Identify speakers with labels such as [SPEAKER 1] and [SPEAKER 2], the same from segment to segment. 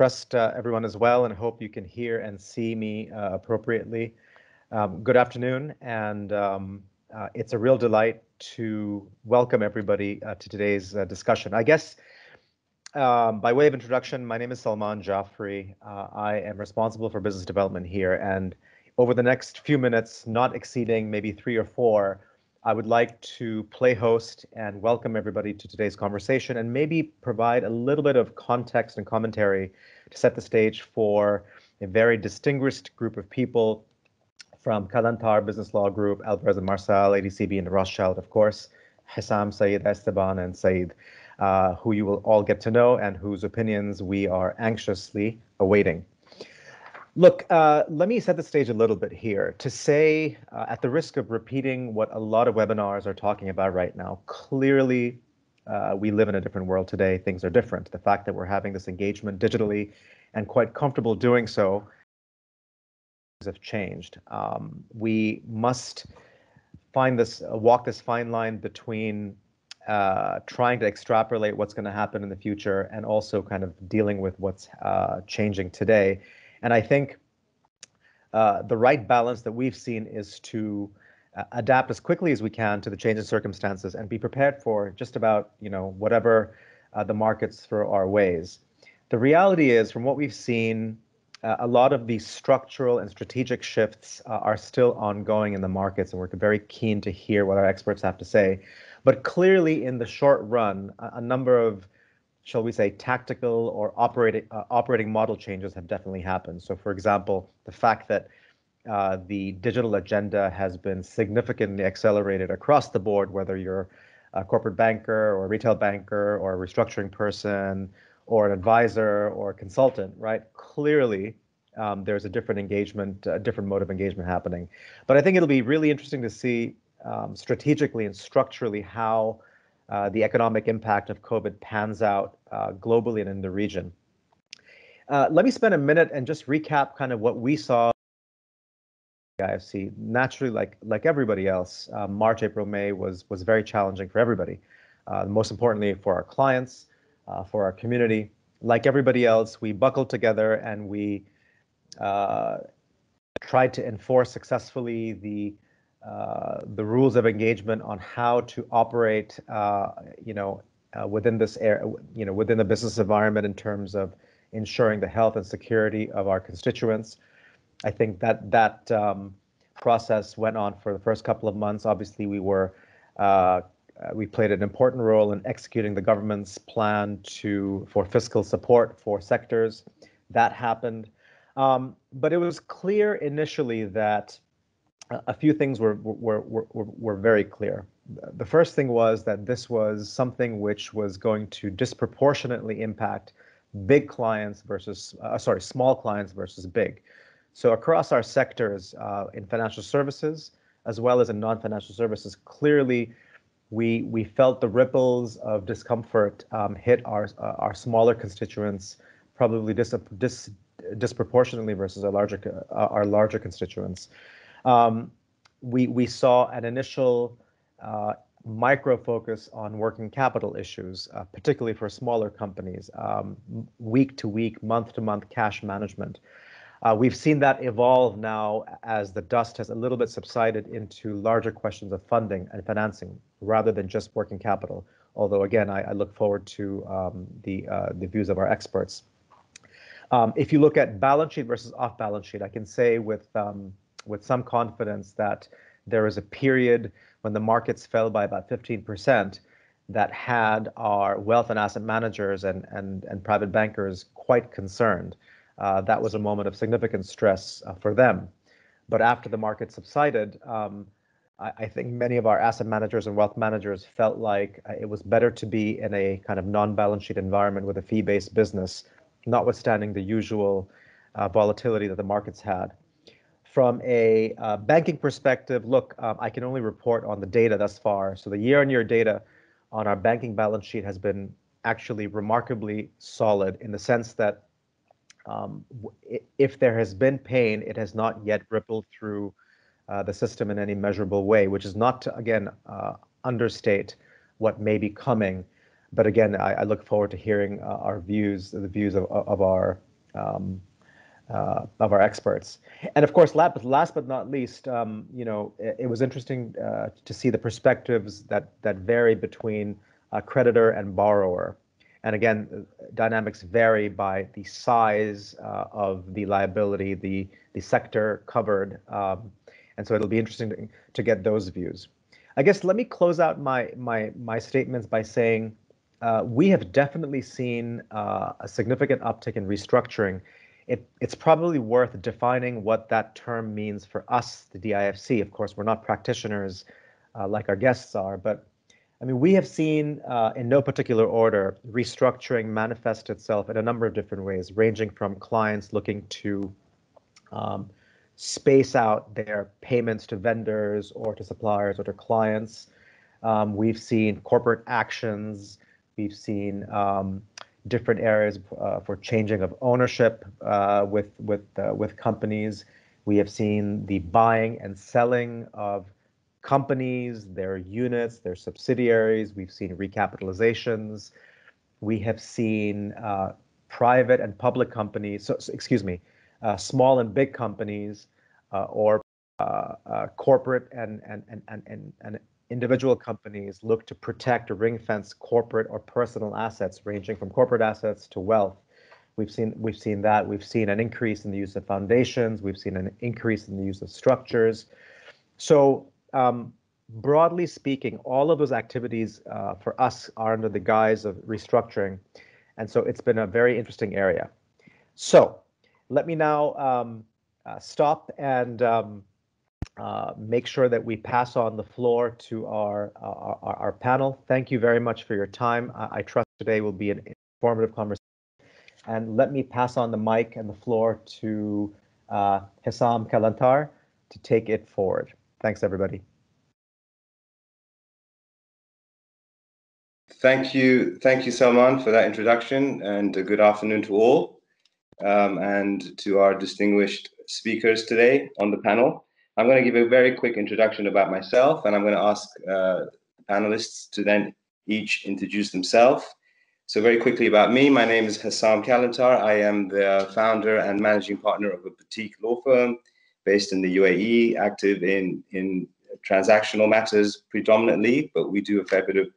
[SPEAKER 1] trust uh, everyone is well and hope you can hear and see me uh, appropriately. Um, good afternoon, and um, uh, it's a real delight to welcome everybody uh, to today's uh, discussion. I guess um, by way of introduction, my name is Salman Jafri. Uh, I am responsible for business development here, and over the next few minutes, not exceeding maybe three or four, I would like to play host and welcome everybody to today's conversation and maybe provide a little bit of context and commentary to set the stage for a very distinguished group of people from Kalantar Business Law Group, Alvarez and Marsal, ADCB, and Rothschild, of course, Hessam, Saeed, Esteban, and Saeed, uh, who you will all get to know and whose opinions we are anxiously awaiting. Look, uh, let me set the stage a little bit here to say, uh, at the risk of repeating what a lot of webinars are talking about right now, clearly uh, we live in a different world today. Things are different. The fact that we're having this engagement digitally and quite comfortable doing so have changed. Um, we must find this, uh, walk this fine line between uh, trying to extrapolate what's going to happen in the future and also kind of dealing with what's uh, changing today and I think uh, the right balance that we've seen is to uh, adapt as quickly as we can to the change in circumstances and be prepared for just about you know whatever uh, the markets throw our ways. The reality is, from what we've seen, uh, a lot of these structural and strategic shifts uh, are still ongoing in the markets, and we're very keen to hear what our experts have to say. But clearly, in the short run, a, a number of shall we say, tactical or operating uh, operating model changes have definitely happened. So, for example, the fact that uh, the digital agenda has been significantly accelerated across the board, whether you're a corporate banker or a retail banker or a restructuring person or an advisor or a consultant, right? Clearly, um, there's a different engagement, a different mode of engagement happening. But I think it'll be really interesting to see um, strategically and structurally how the economic impact of COVID pans out uh, globally and in the region. Uh, let me spend a minute and just recap kind of what we saw DIFC. Naturally, like like everybody else, uh, March, April, May was was very challenging for everybody. Uh, most importantly, for our clients, uh, for our community. Like everybody else, we buckled together and we tried to enforce successfully the uh, the rules of engagement on how to operate, uh, you know, uh, within this area, you know, within the business environment in terms of ensuring the health and security of our constituents. I think that that um, process went on for the first couple of months. Obviously, we were uh, we played an important role in executing the government's plan to for fiscal support for sectors. That happened, um, but it was clear initially that a few things were, were, were, were, very clear. The first thing was that this was something which was going to disproportionately impact big clients versus, uh, sorry, small clients versus big. So across our sectors uh, in financial services, as well as in non-financial services, clearly we we felt the ripples of discomfort um, hit our uh, our smaller constituents probably dis, dis, disproportionately versus our larger uh, our larger constituents. Um, we, we saw an initial uh, micro focus on working capital issues, uh, particularly for smaller companies, um, week to week, month to month cash management. Uh, we've seen that evolve now as the dust has a little bit subsided into larger questions of funding and financing rather than just working capital. Although again, I, I look forward to um, the uh, the views of our experts. Um, if you look at balance sheet versus off balance sheet, I can say with um, with some confidence that there was a period when the markets fell by about 15% that had our wealth and asset managers and, and, and private bankers quite concerned. Uh, that was a moment of significant stress uh, for them. But after the market subsided, um, I, I, think many of our asset managers and wealth managers felt like uh, it was better to be in a kind of non-balance sheet environment with a fee-based business, notwithstanding the usual uh, volatility that the markets had. From a uh, banking perspective, look, um, I can only report on the data thus far. So the year-on-year data on our banking balance sheet has been actually remarkably solid in the sense that um, if there has been pain, it has not yet rippled through uh, the system in any measurable way, which is not to, again, uh, understate what may be coming. But again, I, I look forward to hearing uh, our views, the views of, of our um, uh, of our experts. And of course, last, last but not least, um, you know, it, it was interesting uh, to see the perspectives that that vary between creditor and borrower. And again, dynamics vary by the size uh, of the liability, the the sector covered, um, and so it'll be interesting to, to get those views. I guess let me close out my my my statements by saying uh, we have definitely seen uh, a significant uptick in restructuring. It, it's probably worth defining what that term means for us, the DIFC. Of course, we're not practitioners uh, like our guests are, but I mean, we have seen, uh, in no particular order, restructuring manifest itself in a number of different ways, ranging from clients looking to um, space out their payments to vendors or to suppliers or to clients. Um, we've seen corporate actions. We've seen um, different areas uh, for changing of ownership uh, with with uh, with companies. We have seen the buying and selling of companies, their units, their subsidiaries. We've seen recapitalizations. We have seen uh, private and public companies, so, excuse me, uh, small and big companies uh, or corporate and, and, and, and, and individual companies look to protect or ring fence corporate or personal assets ranging from corporate assets to wealth. We've seen we've seen that. We've seen an increase in the use of foundations. We've seen an increase in the use of structures. So um, broadly speaking, all of those activities uh, for us are under the guise of restructuring. And so it's been a very interesting area. So let me now um, uh, stop and um, uh, make sure that we pass on the floor to our, our, our panel. Thank you very much for your time. I, I trust today will be an informative conversation. And let me pass on the mic and the floor to uh, Hessam Kalantar to take it forward. Thanks, everybody.
[SPEAKER 2] Thank you, thank you, Salman, for that introduction, and a good afternoon to all, um, and to our distinguished speakers today on the panel. I'm going to give a very quick introduction about myself, and I'm going to ask uh, panelists to then each introduce themselves. So very quickly about me, my name is Hessam Kalantar. I am the founder and managing partner of a boutique law firm based in the UAE, active in, in transactional matters predominantly, but we do a fair bit of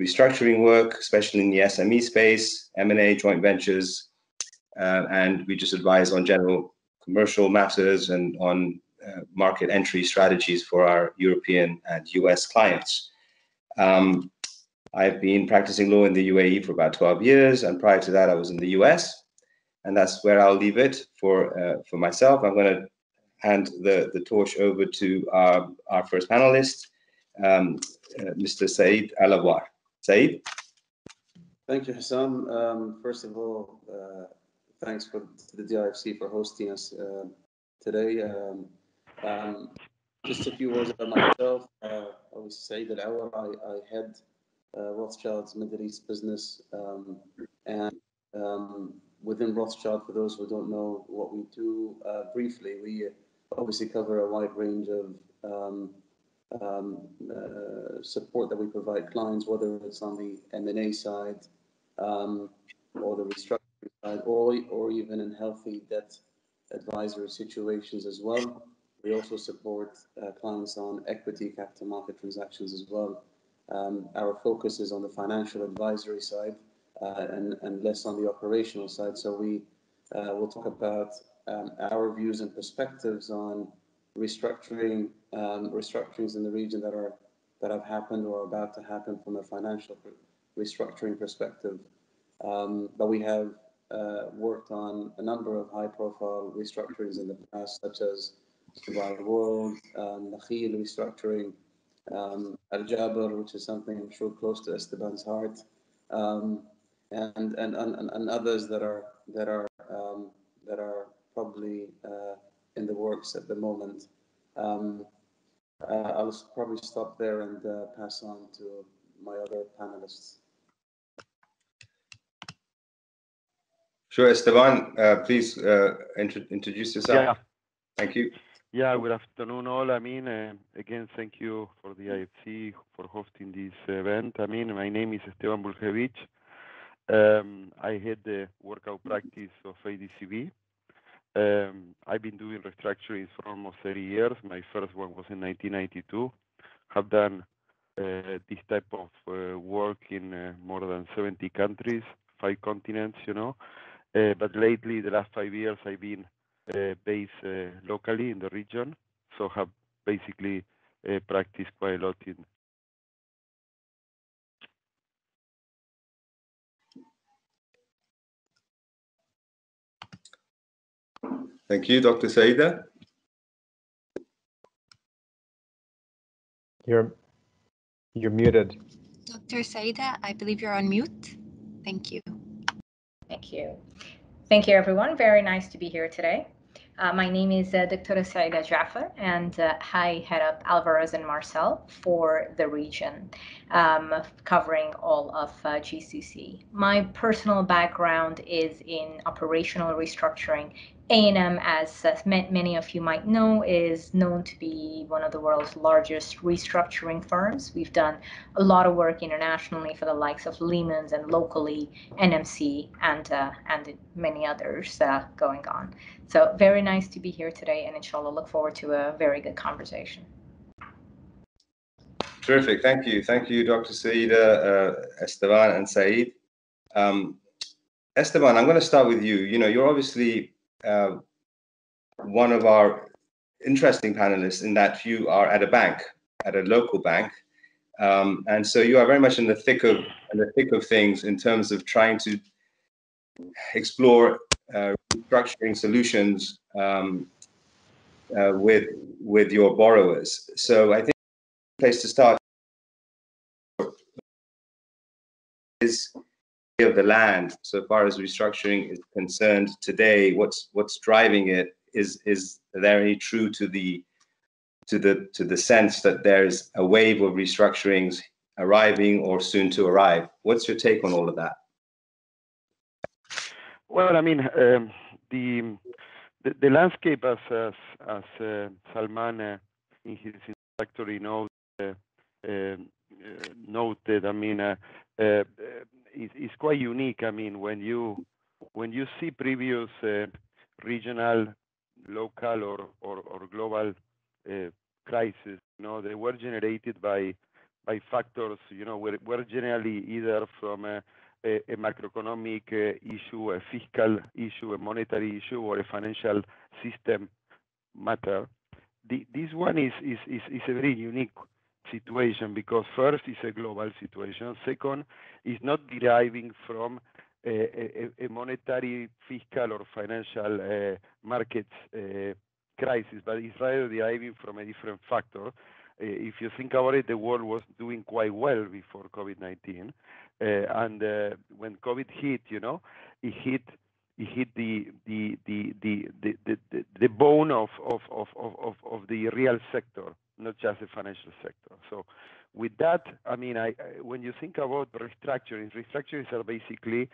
[SPEAKER 2] restructuring work, especially in the SME space, M&A, joint ventures, uh, and we just advise on general commercial matters and on market entry strategies for our European and US clients. Um, I've been practicing law in the UAE for about 12 years, and prior to that, I was in the US, and that's where I'll leave it for uh, for myself. I'm going to hand the, the torch over to our, our first panelist, um, uh, Mr. Saeed Alawar. Saeed?
[SPEAKER 3] Thank you, Hessam. Um, first of all, uh, thanks for the DIFC for hosting us uh, today. Um, um, just a few words about myself. Uh, I was Saeed Al I, I head uh, Rothschild's Middle East business. Um, and um, within Rothschild, for those who don't know what we do, uh, briefly, we obviously cover a wide range of um, um, uh, support that we provide clients, whether it's on the M&A side um, or the restructuring side, or, or even in healthy debt advisory situations as well. We also support uh, clients on equity capital market transactions as well. Um, our focus is on the financial advisory side uh, and, and less on the operational side. So we uh, will talk about um, our views and perspectives on restructuring um, restructurings in the region that are that have happened or are about to happen from a financial restructuring perspective. Um, but we have uh, worked on a number of high-profile restructurings in the past, such as Dubai World, um, Nakheel restructuring, um, Al Jaber, which is something I'm sure close to Esteban's heart, um, and, and, and and others that are that are um, that are probably uh, in the works at the moment. Um, uh, I'll probably stop there and uh, pass on to my other panelists.
[SPEAKER 2] Sure, Esteban, uh, please uh, int introduce yourself.
[SPEAKER 4] Yeah.
[SPEAKER 2] Thank you.
[SPEAKER 4] Yeah, good afternoon, all. I mean, uh, again, thank you for the DIFC for hosting this event. I mean, my name is Esteban Buljevic. Um, I head the workout practice of ADCB. Um, I've been doing restructurings for almost 30 years. My first one was in 1992. Have done uh, this type of uh, work in uh, more than 70 countries, five continents, you know. Uh, but lately, the last five years, I've been uh, based uh, locally in the region, so have basically practiced quite a lot in
[SPEAKER 2] Thank you, Dr. Saida.
[SPEAKER 1] You're you're muted.
[SPEAKER 5] Dr. Saida, I believe you're on mute. Thank you.
[SPEAKER 6] Thank you. Thank you, everyone. Very nice to be here today. Uh, my name is uh, Dr. Saida Jaffer, and uh, I head up Alvarez and Marsal for the region, um, covering all of uh, GCC. My personal background is in operational restructuring a&M, as many of you might know, is known to be one of the world's largest restructuring firms. We've done a lot of work internationally for the likes of Lehman's and locally NMC and uh, and many others uh, going on. So very nice to be here today, and inshallah, look forward to a very good conversation.
[SPEAKER 2] Terrific, thank you, thank you, Dr. Saida, uh, Esteban, and Saeed. Um, Esteban, I'm going to start with you. You know, you're obviously uh, one of our interesting panelists in that you are at a bank, at a local bank, um, and so you are very much in the thick of in the thick of things in terms of trying to explore uh, restructuring solutions um, uh, with with your borrowers. So I think the place to start is of the land so far as restructuring is concerned today what's what's driving it is is there any true to the to the to the sense that there's a wave of restructurings arriving or soon to arrive. What's your take on all of that?
[SPEAKER 4] Well i mean um, the, the, the landscape as as, as uh, salman uh, in his introductory note uh, um, uh noted i mean uh, uh, is, quite unique. I mean, when you when you see previous uh, regional, local, or global uh, crises, they were generated by by factors, you know, were, generally either from a, macroeconomic uh, issue, a fiscal issue, a monetary issue, or a financial system matter. This one is a very unique situation because first it's a global situation. Second it's not deriving from a, a, a monetary, fiscal, or financial uh, markets uh, crisis, but it's rather deriving from a different factor. Uh, if you think about it, the world was doing quite well before COVID-19, uh, and uh, when COVID hit, you know, it hit it hit the the the the the, the, the bone of, of, of, of, of the real sector not just the financial sector. So with that, I mean, I, I when you think about restructuring, restructurings are basically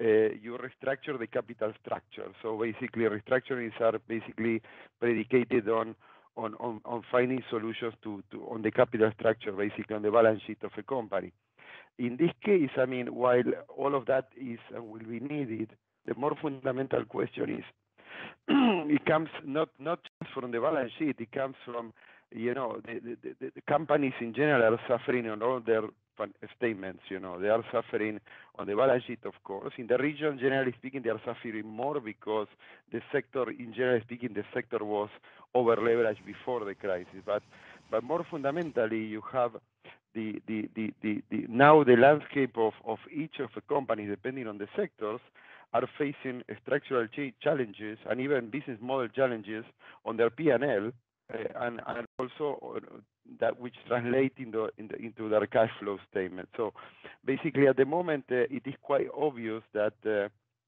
[SPEAKER 4] uh, you restructure the capital structure. So basically, restructurings are basically predicated on on, on, on finding solutions to, to on the capital structure, basically on the balance sheet of a company. In this case, I mean, while all of that is and will be needed, the more fundamental question is it comes not not just from the balance sheet, it comes from you know, the, the, the, companies in general are suffering on all their statements, you know, they are suffering on the balance sheet, of course. In the region, generally speaking, they are suffering more because the sector, in general speaking, the sector was over leveraged before the crisis. But, but more fundamentally, you have the, the, the, the, the now the landscape of, of each of the companies, depending on the sectors, are facing structural challenges and even business model challenges on their P&L and and also uh, that which translate into their cash flow statement. So basically, at the moment, uh, it is quite obvious that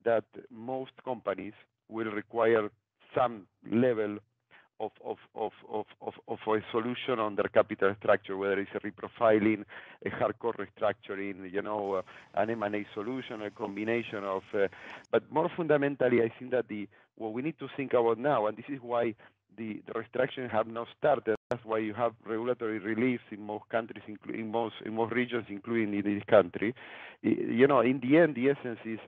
[SPEAKER 4] that most companies will require some level of, a solution on their capital structure, whether it's a reprofiling, a hardcore restructuring, you know, uh, an M&A solution, a combination of. But more fundamentally, I think that the what we need to think about now, and this is why the, the restrictions have not started. That's why you have regulatory relief in most countries, in most in most regions, including in this country. You know, in the end, the essence is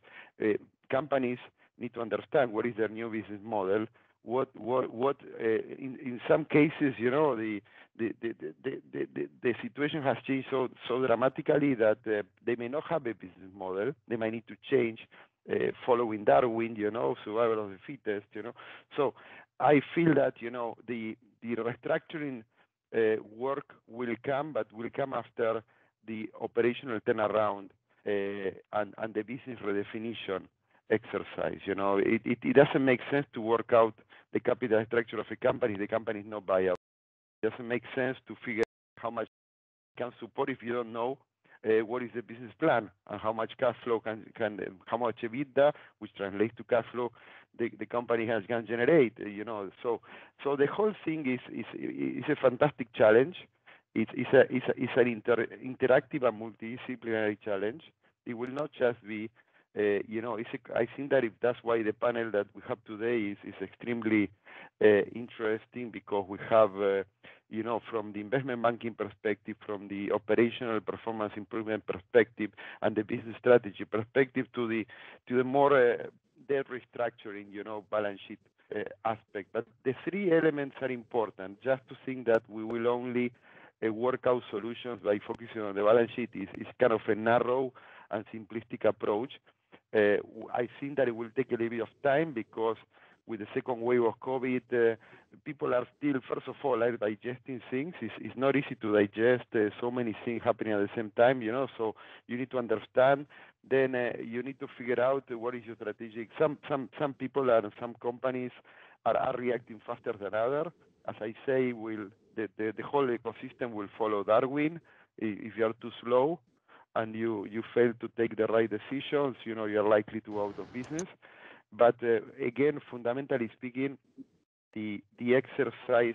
[SPEAKER 4] uh, companies need to understand what is their new business model. What what what uh, in in some cases, you know, the the, the, the, the, the situation has changed so so dramatically that uh, they may not have a business model. They might need to change uh, following Darwin, you know, survival of the fittest, you know. So I feel that you know the the restructuring uh, work will come, but will come after the operational turnaround uh, and the business redefinition exercise. You know, it, it, doesn't make sense to work out the capital structure of a company. The company is not buyout. It doesn't make sense to figure out how much can support if you don't know what is the business plan and how much cash flow can, can how much EBITDA, which translates to cash flow, the, the company has can generate. Uh, you know, so so the whole thing is is is a fantastic challenge. It's it's a it's, a, it's an inter, interactive and multidisciplinary challenge. It will not just be uh, you know, I think that if that's why the panel that we have today is, is extremely uh, interesting because we have, uh, you know, from the investment banking perspective, from the operational performance improvement perspective, and the business strategy perspective to the to the more uh, debt restructuring, you know, balance sheet uh, aspect. But the three elements are important. Just to think that we will only uh, work out solutions by focusing on the balance sheet is, is kind of a narrow and simplistic approach. Uh, I think that it will take a little bit of time because with the second wave of COVID, uh, people are still, first of all, are digesting things. It's, it's not easy to digest uh, so many things happening at the same time, you know. So you need to understand. Then you need to figure out what is your strategic. Some some some people and some companies are, are reacting faster than others. As I say, will the, the the whole ecosystem will follow Darwin. If you are too slow, and you you fail to take the right decisions, you know you're likely to go out of business. But uh, again, fundamentally speaking, the the exercise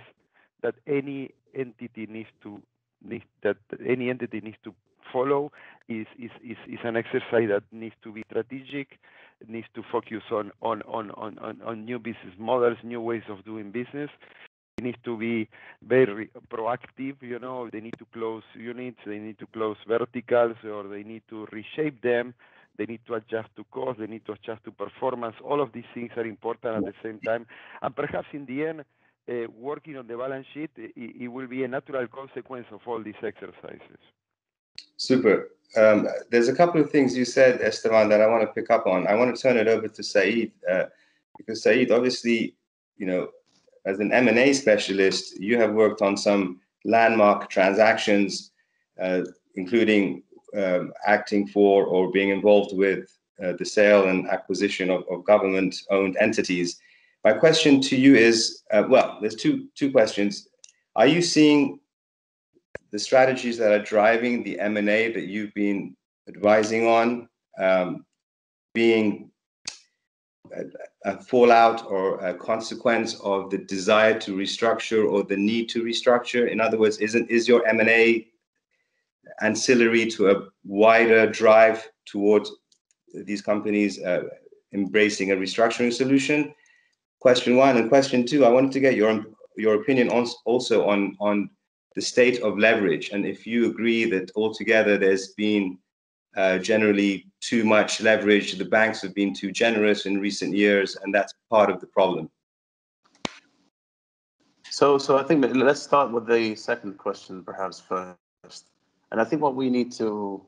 [SPEAKER 4] that any entity needs to need, that any entity needs to follow is, is, is, is an exercise that needs to be strategic, needs to focus on, on, on, on, on new business models, new ways of doing business, needs to be very proactive, you know, they need to close units, they need to close verticals, or they need to reshape them, they need to adjust to cost, they need to adjust to performance. All of these things are important at the same time. And perhaps in the end, uh, working on the balance sheet, it, it, will be a natural consequence of all these exercises.
[SPEAKER 2] Super. Um, there's a couple of things you said, Esteban, that I want to pick up on. I want to turn it over to Saeed, uh, because Saeed, obviously, you know, as an M&A specialist, you have worked on some landmark transactions, uh, including um, acting for or being involved with uh, the sale and acquisition of, of government-owned entities. My question to you is, uh, well, there's two two questions. Are you seeing the strategies that are driving the M&A that you've been advising on um, being a, fallout or a consequence of the desire to restructure or the need to restructure? In other words, isn't is your M&A ancillary to a wider drive towards these companies uh, embracing a restructuring solution? Question one and question two. I wanted to get your your opinion on also on on the state of leverage and if you agree that altogether there's been uh, generally too much leverage. The banks have been too generous in recent years, and that's part of the problem.
[SPEAKER 3] So, so I think let's start with the second question, perhaps first. And I think what we need to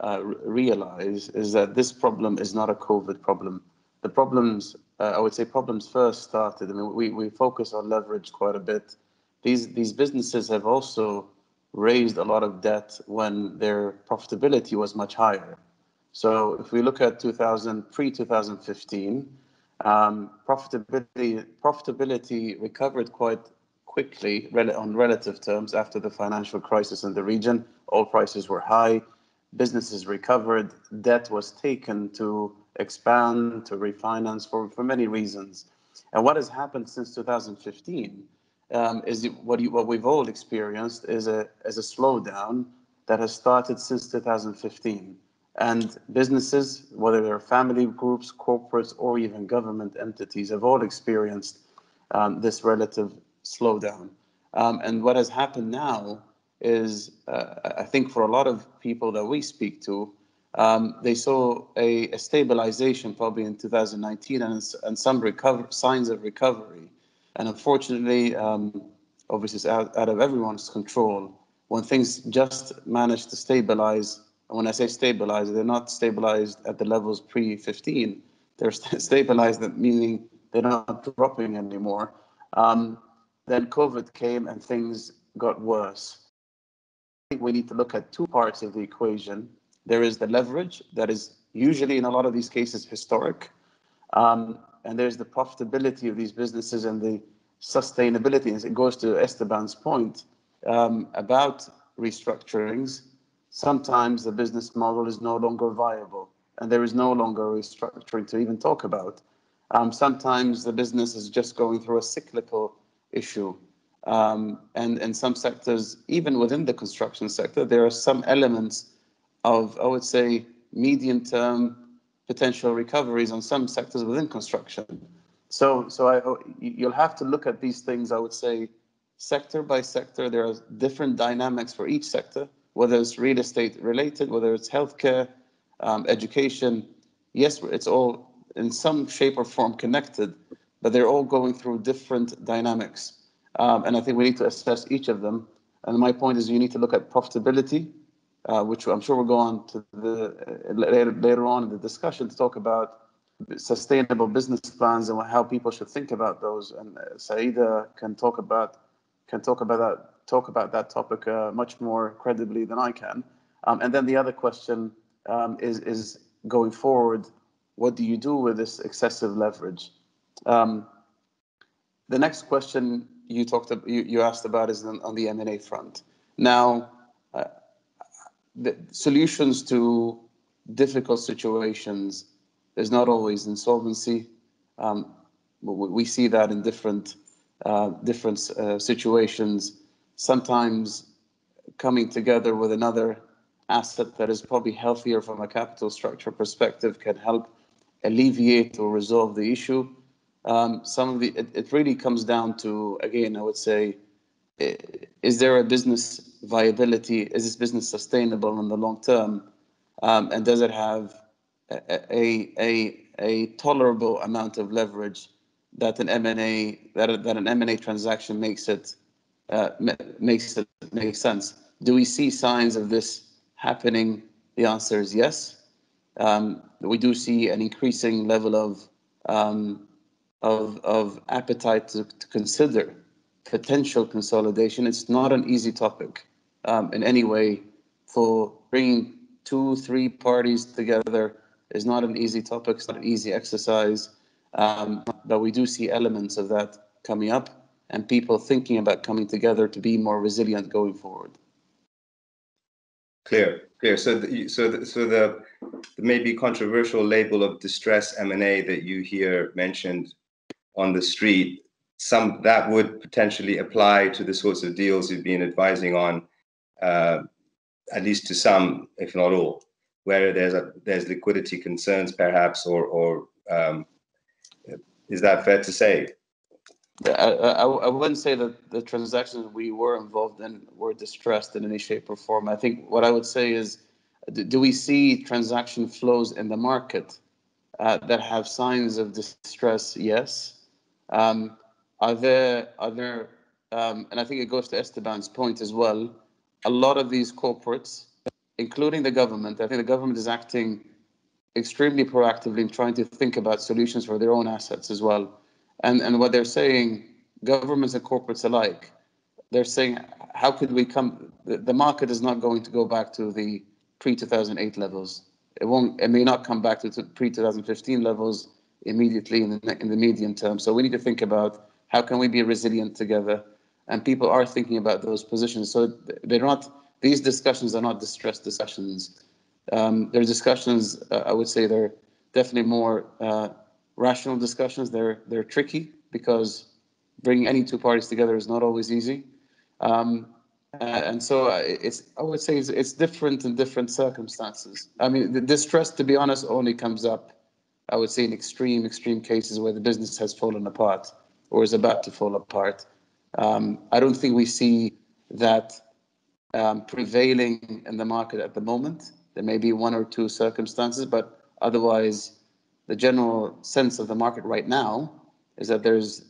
[SPEAKER 3] uh, realize is that this problem is not a COVID problem. The problems, uh, I would say, problems first started. I mean, we we focus on leverage quite a bit. These these businesses have also raised a lot of debt when their profitability was much higher. So if we look at 2000, pre-2015, um, profitability, profitability recovered quite quickly on relative terms after the financial crisis in the region. Oil prices were high, businesses recovered, debt was taken to expand, to refinance for, for many reasons. And what has happened since 2015 um, is what, you, what we've all experienced is a, is a slowdown that has started since 2015. And businesses, whether they're family groups, corporates, or even government entities, have all experienced um, this relative slowdown. Um, and what has happened now is, uh, I think for a lot of people that we speak to, um, they saw a, a, stabilization probably in 2019 and, and some recover, signs of recovery. And unfortunately, um, obviously it's out, out of everyone's control. When things just manage to stabilize, and when I say stabilize, they're not stabilized at the levels pre-15. They're st stabilized, meaning they're not dropping anymore. Um, then COVID came and things got worse. I think we need to look at two parts of the equation. There is the leverage that is usually in a lot of these cases historic. Um, and there's the profitability of these businesses and the sustainability. As it goes to Esteban's point um, about restructurings, sometimes the business model is no longer viable and there is no longer restructuring to even talk about. Um, sometimes the business is just going through a cyclical issue. Um, and in some sectors, even within the construction sector, there are some elements of, I would say, medium term potential recoveries on some sectors within construction. So, so I, you'll have to look at these things, I would say, sector by sector. There are different dynamics for each sector, whether it's real estate related, whether it's healthcare, um, education. Yes, it's all in some shape or form connected, but they're all going through different dynamics. Um, and I think we need to assess each of them. And my point is you need to look at profitability, uh, which I'm sure we'll go on to the uh, later, later on in the discussion to talk about sustainable business plans and how people should think about those. And uh, Saida can talk about can talk about that talk about that topic uh, much more credibly than I can. Um, and then the other question um, is is going forward what do you do with this excessive leverage? Um, the next question you talked you, you asked about is on, the M&A front. Now, the solutions to difficult situations is not always insolvency. Um, we see that in different uh, different uh, situations. Sometimes coming together with another asset that is probably healthier from a capital structure perspective can help alleviate or resolve the issue. Um, some of the it, it, really comes down to again, I would say, is there a business viability? Is this business sustainable in the long term? Um, and does it have a, a, a, tolerable amount of leverage that an M&A that, that an M&A transaction makes it uh, makes it make sense? Do we see signs of this happening? The answer is yes um, we do see an increasing level of um, of, of appetite to, to, consider potential consolidation. It's not an easy topic um, in any way. For bringing two, three parties together is not an easy topic. It's not an easy exercise. Um, but we do see elements of that coming up and people thinking about coming together to be more resilient going forward.
[SPEAKER 2] Clear, clear. So, the, so, the, so the, the maybe controversial label of distress M&A that you hear mentioned on the street, some that would potentially apply to the sorts of deals you've been advising on, at least to some, if not all, where there's a there's liquidity concerns, perhaps, or or um, is that fair to say?
[SPEAKER 3] I, I, I, wouldn't say that the transactions we were involved in were distressed in any shape or form. I think what I would say is, do we see transaction flows in the market uh, that have signs of distress? Yes. Um, are there, are there um, and I think it goes to Esteban's point as well, a lot of these corporates, including the government, I think the government is acting extremely proactively in trying to think about solutions for their own assets as well and, and what they're saying, governments and corporates alike, they're saying, how could we come? The, market is not going to go back to the pre 2008 levels. It won't. It may not come back to pre 2015 levels immediately in the in the medium term. So we need to think about how can we be resilient together. And people are thinking about those positions. So they're not. These discussions are not distressed discussions. Um, they're discussions. Uh, I would say they're definitely more uh, rational discussions. They're they're tricky because bringing any two parties together is not always easy. Um, and so uh, it's I would say it's, it's, different in different circumstances. I mean, the distress, to be honest, only comes up, I would say, in extreme extreme cases where the business has fallen apart. or is about to fall apart. Um, I don't think we see that um, prevailing in the market at the moment. There may be one or two circumstances, but otherwise, the general sense of the market right now is that there's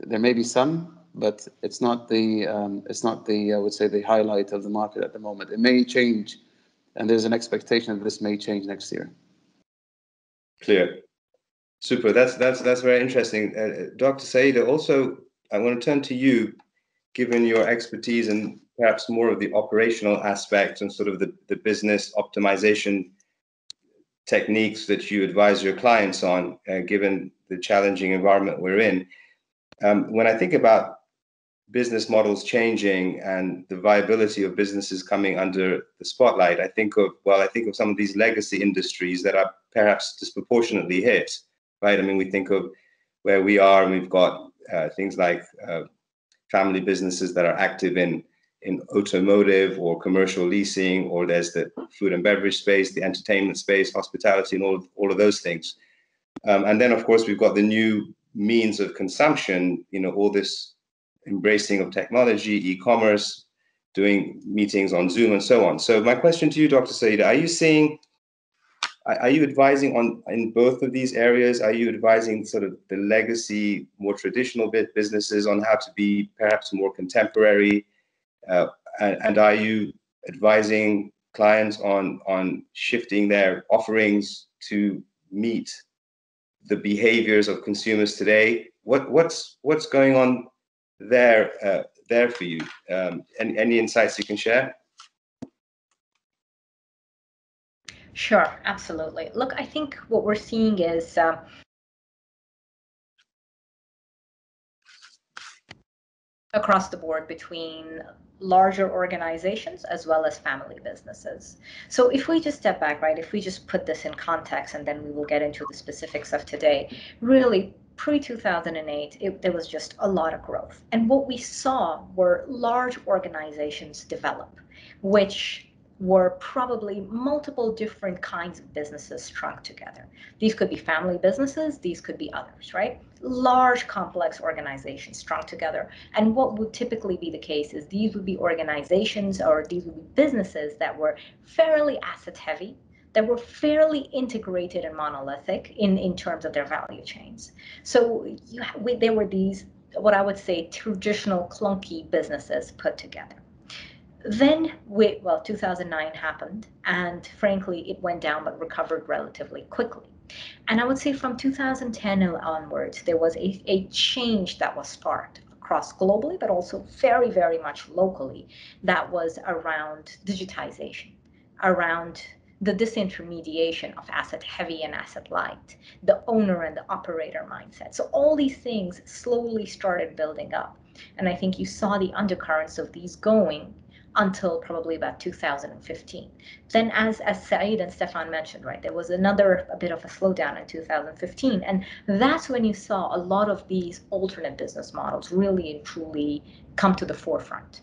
[SPEAKER 3] there may be some, but it's not the um, it's not the I would say the highlight of the market at the moment. It may change, and there's an expectation that this may change next year.
[SPEAKER 2] Clear. Super. That's that's that's very interesting, uh, uh Dr. Saida. Also, I want to turn to you, given your expertise and perhaps more of the operational aspects and sort of the, the business optimization techniques that you advise your clients on, uh, given the challenging environment we're in. Um, when I think about business models changing and the viability of businesses coming under the spotlight, I think of, well, I think of some of these legacy industries that are perhaps disproportionately hit, right? I mean, we think of where we are and we've got things like uh, family businesses that are active in in automotive or commercial leasing, or there's the food and beverage space, the entertainment space, hospitality, and all, all of those things. Um, and then, of course, we've got the new means of consumption, you know, all this embracing of technology, e-commerce, doing meetings on Zoom and so on. So my question to you, Dr. Saida, are you seeing, are you advising on in both of these areas? Are you advising sort of the legacy, more traditional bit businesses on how to be perhaps more contemporary, uh, and, and, are you advising clients on on shifting their offerings to meet the behaviors of consumers today? What what's what's going on there uh, there for you? Um, any, any insights you can share?
[SPEAKER 6] Sure, absolutely. Look, I think what we're seeing is uh, across the board between larger organizations as well as family businesses. So if we just step back, right, if we just put this in context and then we will get into the specifics of today, really pre 2008, there was just a lot of growth. And what we saw were large organizations develop, which were probably multiple different kinds of businesses strung together. These could be family businesses, these could be others, right? Large, complex organizations strung together. And what would typically be the case is these would be organizations or these would be businesses that were fairly asset heavy, that were fairly integrated and monolithic in, in terms of their value chains. So you, we, there were these, what I would say, traditional clunky businesses put together then we, well 2009 happened and frankly it went down but recovered relatively quickly and i would say from 2010 onwards there was a, a change that was sparked across globally but also very very much locally that was around digitization around the disintermediation of asset heavy and asset light, the owner and the operator mindset. So all these things slowly started building up. And I think you saw the undercurrents of these going until probably about 2015. Then, as as Saeed and Esteban mentioned, right, there was another a bit of a slowdown in 2015, and that's when you saw a lot of these alternate business models really and truly come to the forefront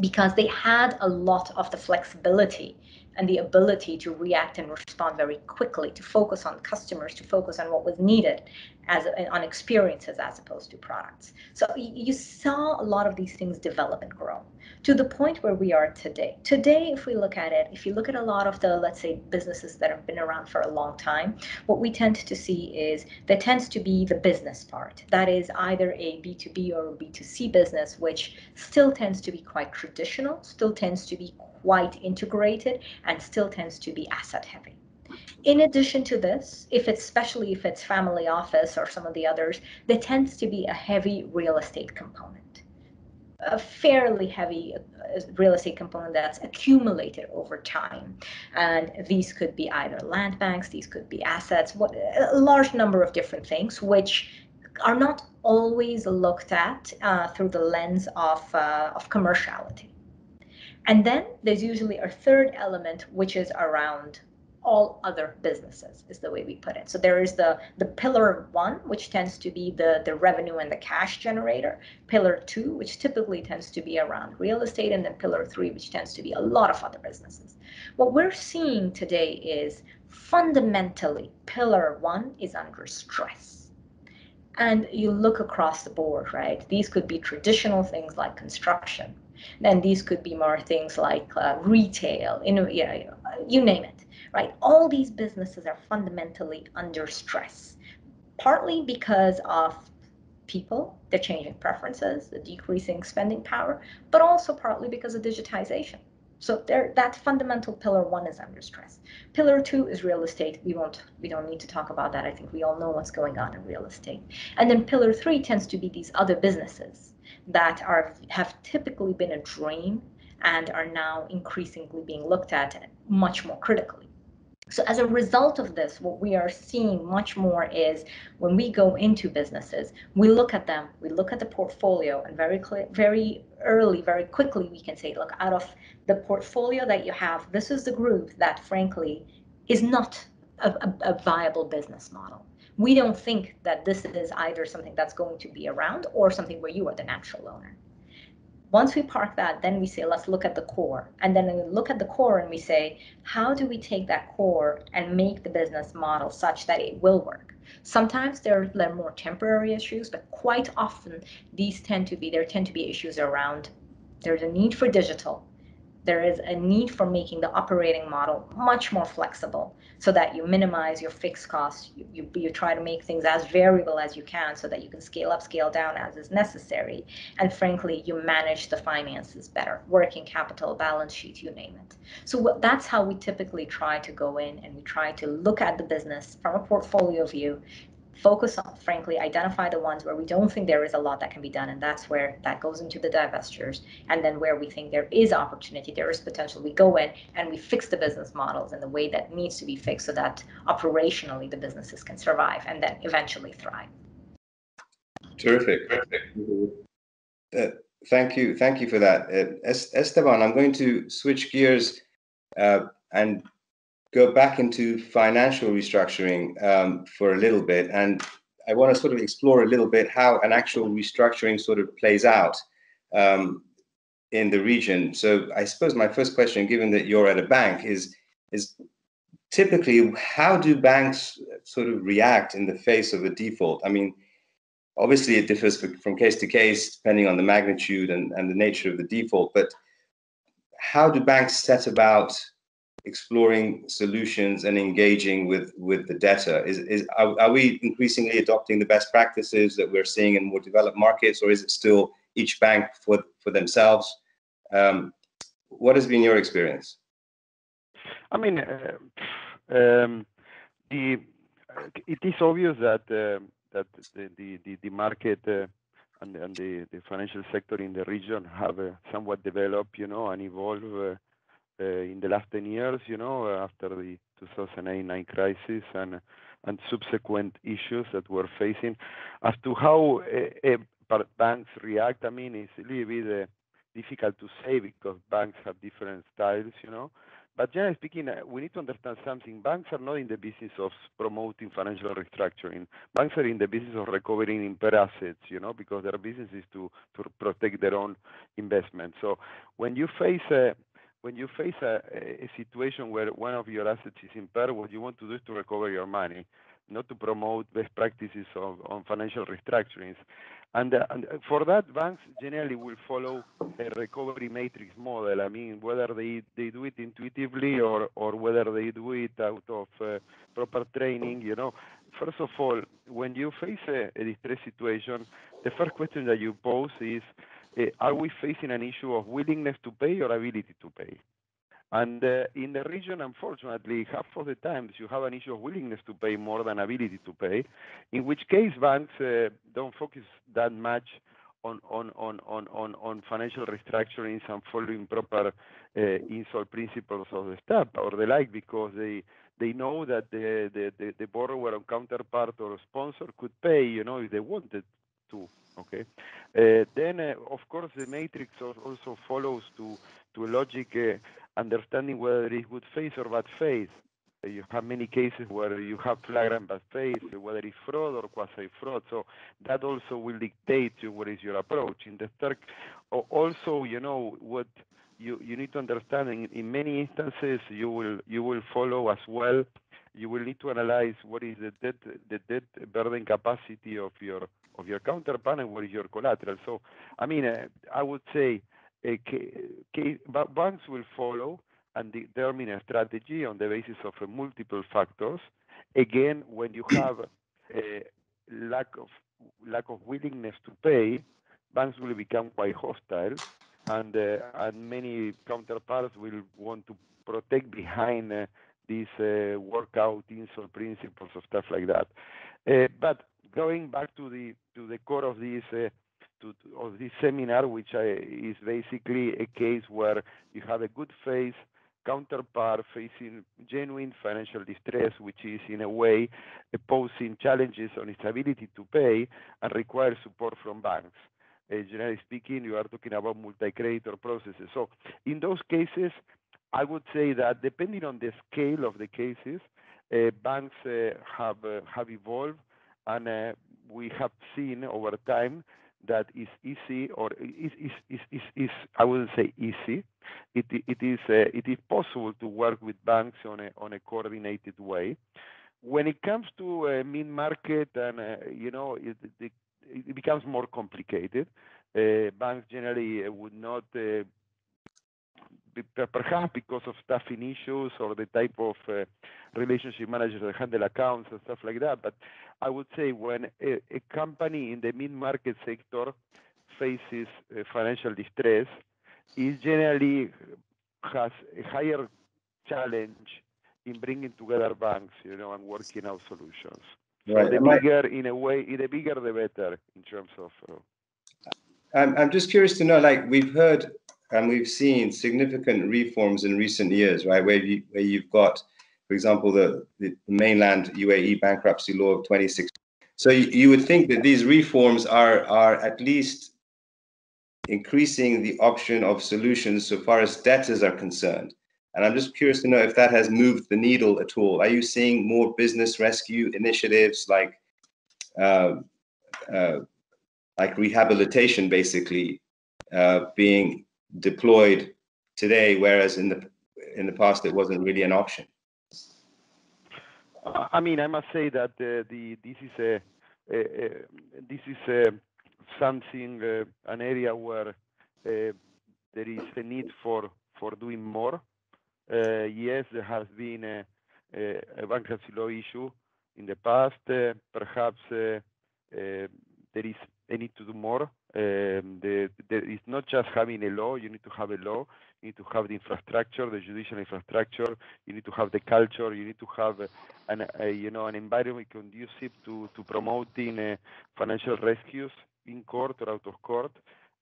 [SPEAKER 6] because they had a lot of the flexibility and the ability to react and respond very quickly, to focus on customers, to focus on what was needed as on experiences as opposed to products. So you saw a lot of these things develop and grow to the point where we are today. Today, if we look at it, if you look at a lot of the, let's say, businesses that have been around for a long time, what we tend to see is there tends to be the business part. That is either a B2B or a B2C business, which still tends to be quite traditional, still tends to be quite integrated, and still tends to be asset heavy. In addition to this, if it's especially if it's family office or some of the others, there tends to be a heavy real estate component a fairly heavy uh, real estate component that's accumulated over time. And these could be either land banks, these could be assets, what, a large number of different things, which are not always looked at uh, through the lens of, uh, of commerciality. And then there's usually a third element, which is around all other businesses is the way we put it. So there is the the pillar one, which tends to be the the revenue and the cash generator. Pillar two, which typically tends to be around real estate, and then pillar three, which tends to be a lot of other businesses. What we're seeing today is fundamentally pillar one is under stress. and you look across the board, right? These could be traditional things like construction. Then these could be more things like uh, retail, you know, you name it, right? All these businesses are fundamentally under stress, partly because of people, the changing preferences, the decreasing spending power, but also partly because of digitization. So there, that fundamental pillar one is under stress. Pillar two is real estate. We won't, we don't need to talk about that. I think we all know what's going on in real estate. And then pillar three tends to be these other businesses that are have typically been a drain and are now increasingly being looked at much more critically. So as a result of this, what we are seeing much more is when we go into businesses, we look at them, we look at the portfolio, and very clear, very early, very quickly, we can say, look, out of the portfolio that you have, this is the group that, frankly, is not a, a, a viable business model. We don't think that this is either something that's going to be around or something where you are the natural owner. Once we park that, then we say, let's look at the core. And then we look at the core and we say, how do we take that core and make the business model such that it will work? Sometimes there are more temporary issues, but quite often these tend to be, there tend to be issues around there's a need for digital there is a need for making the operating model much more flexible so that you minimize your fixed costs. You, you, you, try to make things as variable as you can so that you can scale up, scale down as is necessary. And frankly, you manage the finances better, working capital, balance sheet, you name it. So what, that's how we typically try to go in and we try to look at the business from a portfolio view focus on, frankly, identify the ones where we don't think there is a lot that can be done, and that's where that goes into the divestitures. And then where we think there is opportunity, there is potential, we go in and we fix the business models in the way that needs to be fixed so that operationally the businesses can survive and then eventually thrive.
[SPEAKER 2] Terrific. Uh, thank you. Thank you for that. Uh, Esteban, I'm going to switch gears uh, and go back into financial restructuring um, for a little bit. And I want to sort of explore a little bit how an actual restructuring sort of plays out um, in the region. So I suppose my first question, given that you're at a bank, is is typically how do banks sort of react in the face of a default? I mean, obviously it differs from case to case depending on the magnitude and, and the nature of the default, but how do banks set about exploring solutions and engaging with with the debtor? is, is are, are, we increasingly adopting the best practices that we're seeing in more developed markets or is it still each bank for for themselves um, what has been your experience
[SPEAKER 4] i mean uh, um, the it is obvious that uh, that the the, the, the market uh, and, and the, the financial sector in the region have uh, somewhat developed you know and evolved uh, Uh, in the last 10 years, you know, uh, after the 2008-9 crisis and and subsequent issues that we're facing. As to how uh, uh banks react, I mean, it's a little bit difficult to say because banks have different styles, you know. But generally speaking, uh, we need to understand something. Banks are not in the business of promoting financial restructuring. Banks are in the business of recovering impaired assets, you know, because their business is to, to protect their own investment. So when you face a, when you face a, situation where one of your assets is impaired, what you want to do is to recover your money, not to promote best practices on financial restructurings. And, uh, and, for that, banks generally will follow a recovery matrix model. I mean, whether they, do it intuitively or, or whether they do it out of uh, proper training, you know. First of all, when you face a, a distress situation, the first question that you pose is, uh, are we facing an issue of willingness to pay or ability to pay? And uh, in the region, unfortunately, half of the times you have an issue of willingness to pay more than ability to pay, in which case banks uh, don't focus that much on, on, on, on, on, on financial restructurings and following proper uh, INSOL principles of the or the like because they they know that the, the, the, the borrower or counterpart or sponsor could pay, you know, if they wanted to. Okay. Uh, then, uh, of course, the matrix also follows to to a logic uh, understanding whether it is good faith or bad faith. You have many cases where you have flagrant bad faith, whether it's fraud or quasi-fraud. So that also will dictate what is your approach. In the third, also, you know, what you, need to understand in, many instances you will you will follow as well. You will need to analyze what is the debt burden capacity of your of your counterpart and what is your collateral. So, I mean, uh, I would say uh, banks will follow and determine a strategy on the basis of uh, multiple factors. Again, when you have a lack of lack of willingness to pay, banks will become quite hostile, and uh, and many counterparts will want to protect behind uh, these uh, workout or principles or stuff like that. Uh, but going back to the to the core of this uh, to, of this seminar, which is basically a case where you have a good faith counterpart facing genuine financial distress, which is in a way posing challenges on its ability to pay and requires support from banks. Uh, generally speaking, you are talking about multi-creditor processes. So in those cases, I would say that depending on the scale of the cases, uh, banks uh, have uh, have evolved, and uh, we have seen over time that is easy or is is is is, is I wouldn't say easy. It it is uh, it is possible to work with banks on a on a coordinated way. When it comes to uh, mid market and uh, you know it, it, it, becomes more complicated. Uh, banks generally uh, would not. Uh, perhaps because of staffing issues or the type of relationship managers that handle accounts and stuff like that. But I would say when a, a company in the mid-market sector faces uh, financial distress, it generally has a higher challenge in bringing together banks, you know, and working out solutions. Right. So the bigger, in a way, the bigger the better in terms of. Uh,
[SPEAKER 2] I'm I'm just curious to know, like we've heard and we've seen significant reforms in recent years, right? Where you where you've got for example, the, the mainland UAE bankruptcy law of 2016. So you, you would think that these reforms are, are at least increasing the option of solutions so far as debtors are concerned. And I'm just curious to know if that has moved the needle at all. Are you seeing more business rescue initiatives like uh, uh, like rehabilitation, basically, uh, being deployed today, whereas in the in the past it wasn't really an option?
[SPEAKER 4] I mean, I must say that uh, the this is a, a, a this is a, something uh, an area where uh, there is a need for for doing more. Uh, yes, there has been a, a, bankruptcy law issue in the past. Uh, perhaps uh, there is a need to do more. Um, the, there is not just having a law. You need to have a law. You need to have the infrastructure, the judicial infrastructure. You need to have the culture. You need to have an, a, you know, an environment conducive to, to promoting uh, financial rescues in court or out of court.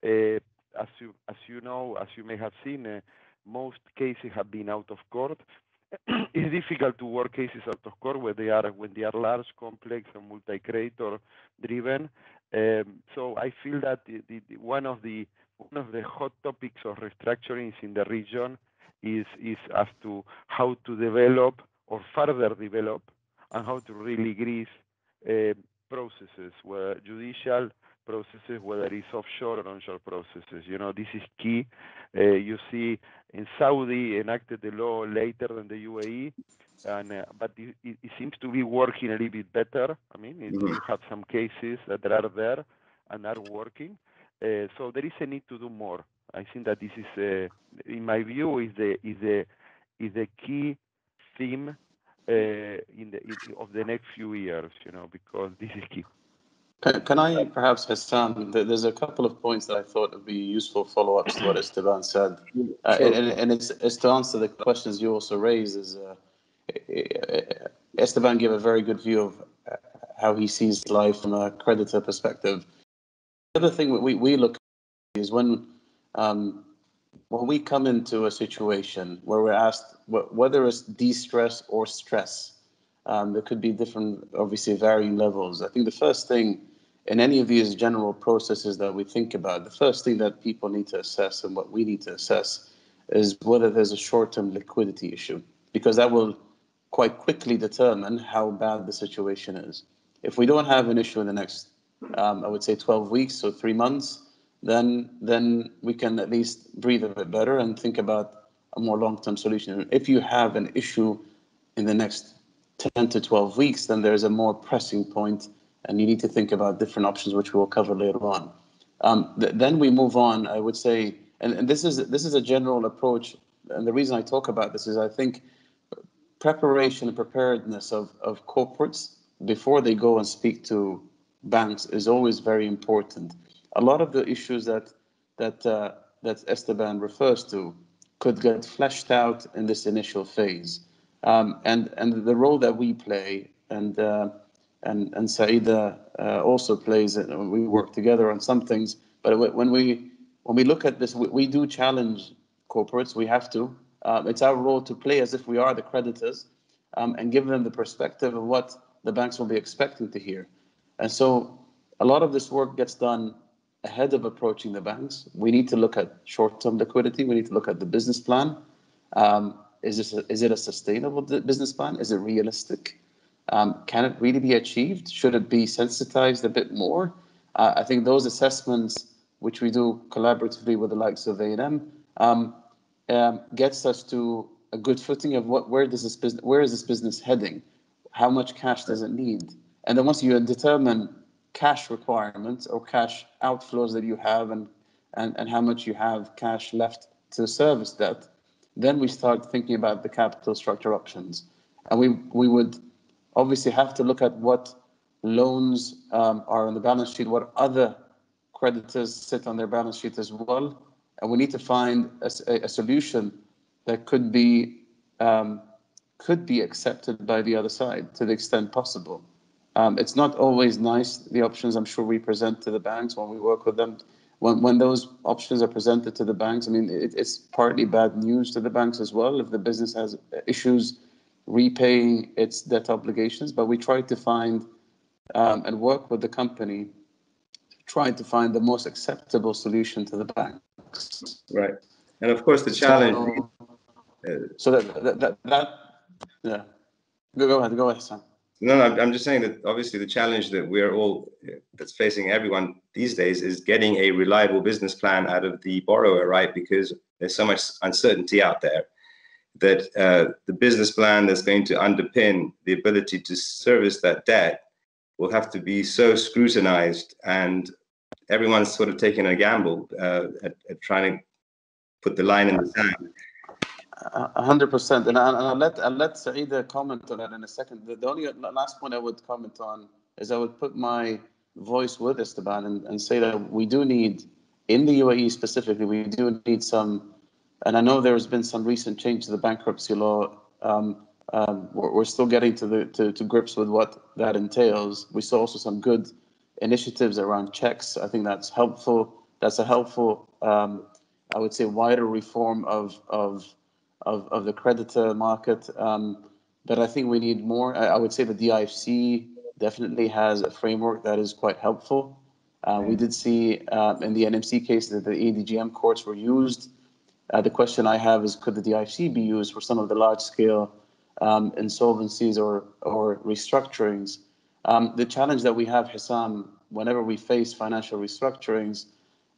[SPEAKER 4] Uh, as you as you know, as you may have seen, uh, most cases have been out of court. it's difficult to work cases out of court when they are when they are large, complex, and multi-creditor driven. Um, so I feel that the, the, the, one of the one of the hot topics of restructurings in the region is is as to how to develop or further develop and how to really grease uh, processes judicial processes, whether it's offshore or onshore processes. You know, this is key. Uh, you see, in Saudi enacted the law later than the UAE, and uh, but it, it, seems to be working a little bit better. I mean, it, mm-hmm. you have some cases that are there and are working. Uh, so there is a need to do more. I think that this is, uh, in my view, is the is the is the key theme uh, in the in, of the next few years. You know, because this is key.
[SPEAKER 3] Can, can I perhaps, Hessam, there's a couple of points that I thought would be useful follow-ups to what Esteban said. Uh, sure. and, and it's, it's, to answer the questions you also raised is uh, Esteban gave a very good view of uh, how he sees life from a creditor perspective. The other thing that we, we look at is when um, when we come into a situation where we're asked whether it's de-stress or stress, um, there could be different, obviously varying levels. I think the first thing in any of these general processes that we think about, the first thing that people need to assess and what we need to assess is whether there's a short-term liquidity issue, because that will quite quickly determine how bad the situation is. If we don't have an issue in the next, um, I would say 12 weeks or three months, then then we can at least breathe a bit better and think about a more long-term solution. If you have an issue in the next 10 to 12 weeks, then there's a more pressing point and you need to think about different options, which we'll cover later on. Um, th then we move on, I would say, and, and this is this is a general approach. And the reason I talk about this is I think preparation and preparedness of, of corporates before they go and speak to banks is always very important. A lot of the issues that that uh, that Esteban refers to could get fleshed out in this initial phase, um, and and the role that we play and uh, and and Saida uh, also plays it. We work together on some things, but when we when we look at this, we, we do challenge corporates. We have to. Um, it's our role to play as if we are the creditors um, and give them the perspective of what the banks will be expecting to hear. And so a lot of this work gets done ahead of approaching the banks. We need to look at short-term liquidity. We need to look at the business plan. Um, is, this a, is it a sustainable business plan? Is it realistic? Um, can it really be achieved? Should it be sensitized a bit more? Uh, I think those assessments, which we do collaboratively with the likes of A&M, um, um, gets us to a good footing of what where does this business where is this business heading? How much cash does it need? And then once you determine cash requirements or cash outflows that you have and and, and how much you have cash left to service debt, then we start thinking about the capital structure options. And we we would obviously have to look at what loans um, are on the balance sheet what other creditors sit on their balance sheet as well and we need to find a, a solution that could be um, could be accepted by the other side to the extent possible. Um, it's not always nice the options I'm sure we present to the banks when we work with them. When when those options are presented to the banks, I mean it, it's partly bad news to the banks as well if the business has issues repaying its debt obligations. But we try to find um, and work with the company trying to find the most acceptable solution to the banks.
[SPEAKER 2] Right. And of course, the challenge.
[SPEAKER 3] So, uh, so that, that, that, that, yeah. Go, go ahead, go ahead, Sam.
[SPEAKER 2] No, no, I'm just saying that obviously the challenge that we're all that's facing everyone these days is getting a reliable business plan out of the borrower, right? Because there's so much uncertainty out there that uh, the business plan that's going to underpin the ability to service that debt will have to be so scrutinized and everyone's sort of taking a gamble uh, at, at, trying to put the line in the sand.
[SPEAKER 3] Hundred percent, and I'll let I'll let Saida comment on that in a second. The, the, only last point I would comment on is I would put my voice with Esteban and, and say that we do need, in the UAE specifically, we do need some, and I know there's been some recent change to the bankruptcy law. Um, um, we're, we're, still getting to the to, to grips with what that entails. We saw also some good initiatives around checks. I think that's helpful. That's a helpful, um, I would say, wider reform of of of, of the creditor market. Um, but I think we need more. I, I, would say the DIFC definitely has a framework that is quite helpful. Uh, we did see uh, in the NMC case that the ADGM courts were used. Uh, the question I have is could the DIFC be used for some of the large scale um, insolvencies or, or restructurings? Um, the challenge that we have, Hessam, whenever we face financial restructurings,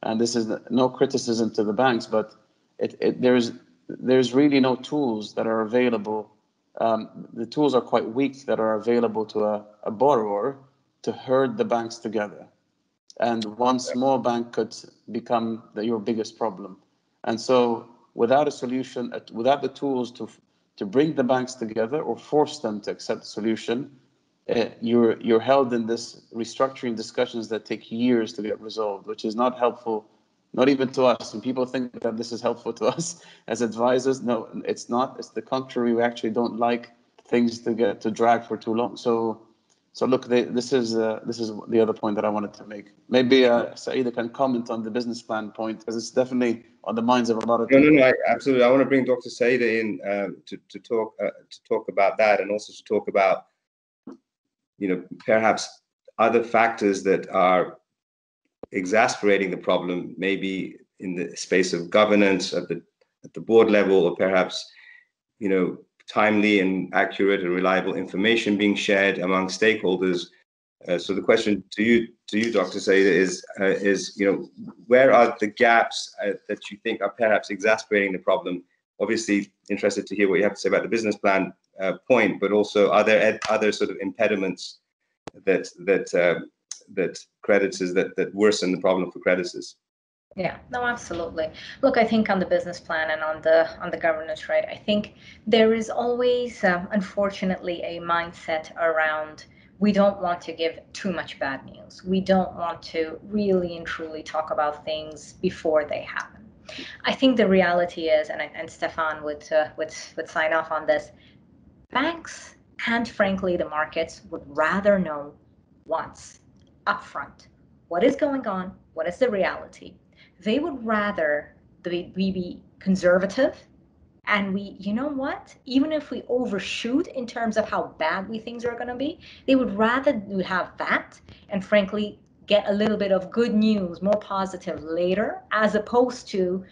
[SPEAKER 3] and this is no criticism to the banks, but it, it, there's there's really no tools that are available. Um, the tools are quite weak that are available to a, a borrower to herd the banks together. And one small bank could become the, your biggest problem. And so, without a solution, without the tools to to bring the banks together or force them to accept the solution, uh, you're you're held in this restructuring discussions that take years to get resolved, which is not helpful, not even to us. And people think that this is helpful to us as advisors. No, it's not. It's the contrary. We actually don't like things to get to drag for too long. So, so look, they, this is uh, this is the other point that I wanted to make. Maybe uh, Saida can comment on the business plan point because it's definitely on the minds of a lot of
[SPEAKER 2] people. No, no, no, I, absolutely. I want to bring Dr. Saida in um, to to talk uh, to talk about that and also to talk about you know, perhaps other factors that are exasperating the problem, maybe in the space of governance at the at the board level, or perhaps, you know, timely and accurate and reliable information being shared among stakeholders Uh, so the question to you, to you, Dr. Saida, is uh, is you know where are the gaps uh, that you think are perhaps exacerbating the problem? Obviously, interested to hear what you have to say about the business plan uh, point, but also are there other sort of impediments that that uh, that creditors that that worsen the problem for creditors?
[SPEAKER 6] Yeah, no, absolutely. Look, I think on the business plan and on the on the governance, right? I think there is always, um, unfortunately, a mindset around we don't want to give too much bad news. We don't want to really and truly talk about things before they happen. I think the reality is, and and Esteban would uh, would would sign off on this. Banks and frankly the markets would rather know once upfront what is going on, what is the reality, they would rather we be conservative and we you know what even if we overshoot in terms of how bad we things are going to be they would rather we have that and frankly get a little bit of good news more positive later as opposed to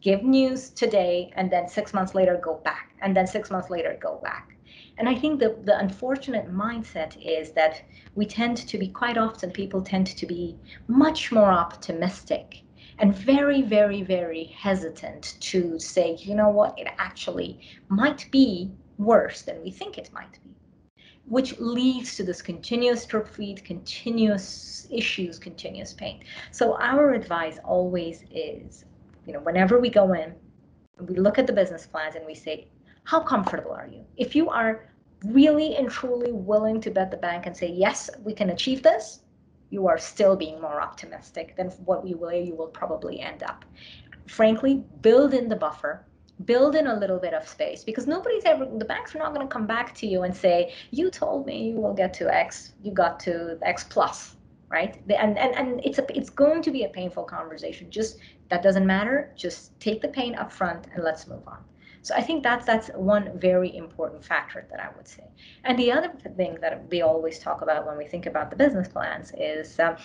[SPEAKER 6] give news today and then six months later go back and then six months later go back and i think the, the unfortunate mindset is that we tend to be quite often people tend to be much more optimistic and very, very, very hesitant to say, you know what, it actually might be worse than we think it might be, which leads to this continuous feed, continuous issues, continuous pain. So our advice always is, you know, whenever we go in, we look at the business plans and we say, how comfortable are you? If you are really and truly willing to bet the bank and say, yes, we can achieve this, you are still being more optimistic than what you will you will probably end up. Frankly, build in the buffer, build in a little bit of space because nobody's ever the banks are not going to come back to you and say you told me you will get to x you got to x plus right and and, and it's a it's going to be a painful conversation just that doesn't matter just take the pain up front and let's move on so I think that's that's one very important factor that I would say. And the other thing that we always talk about when we think about the business plans is um,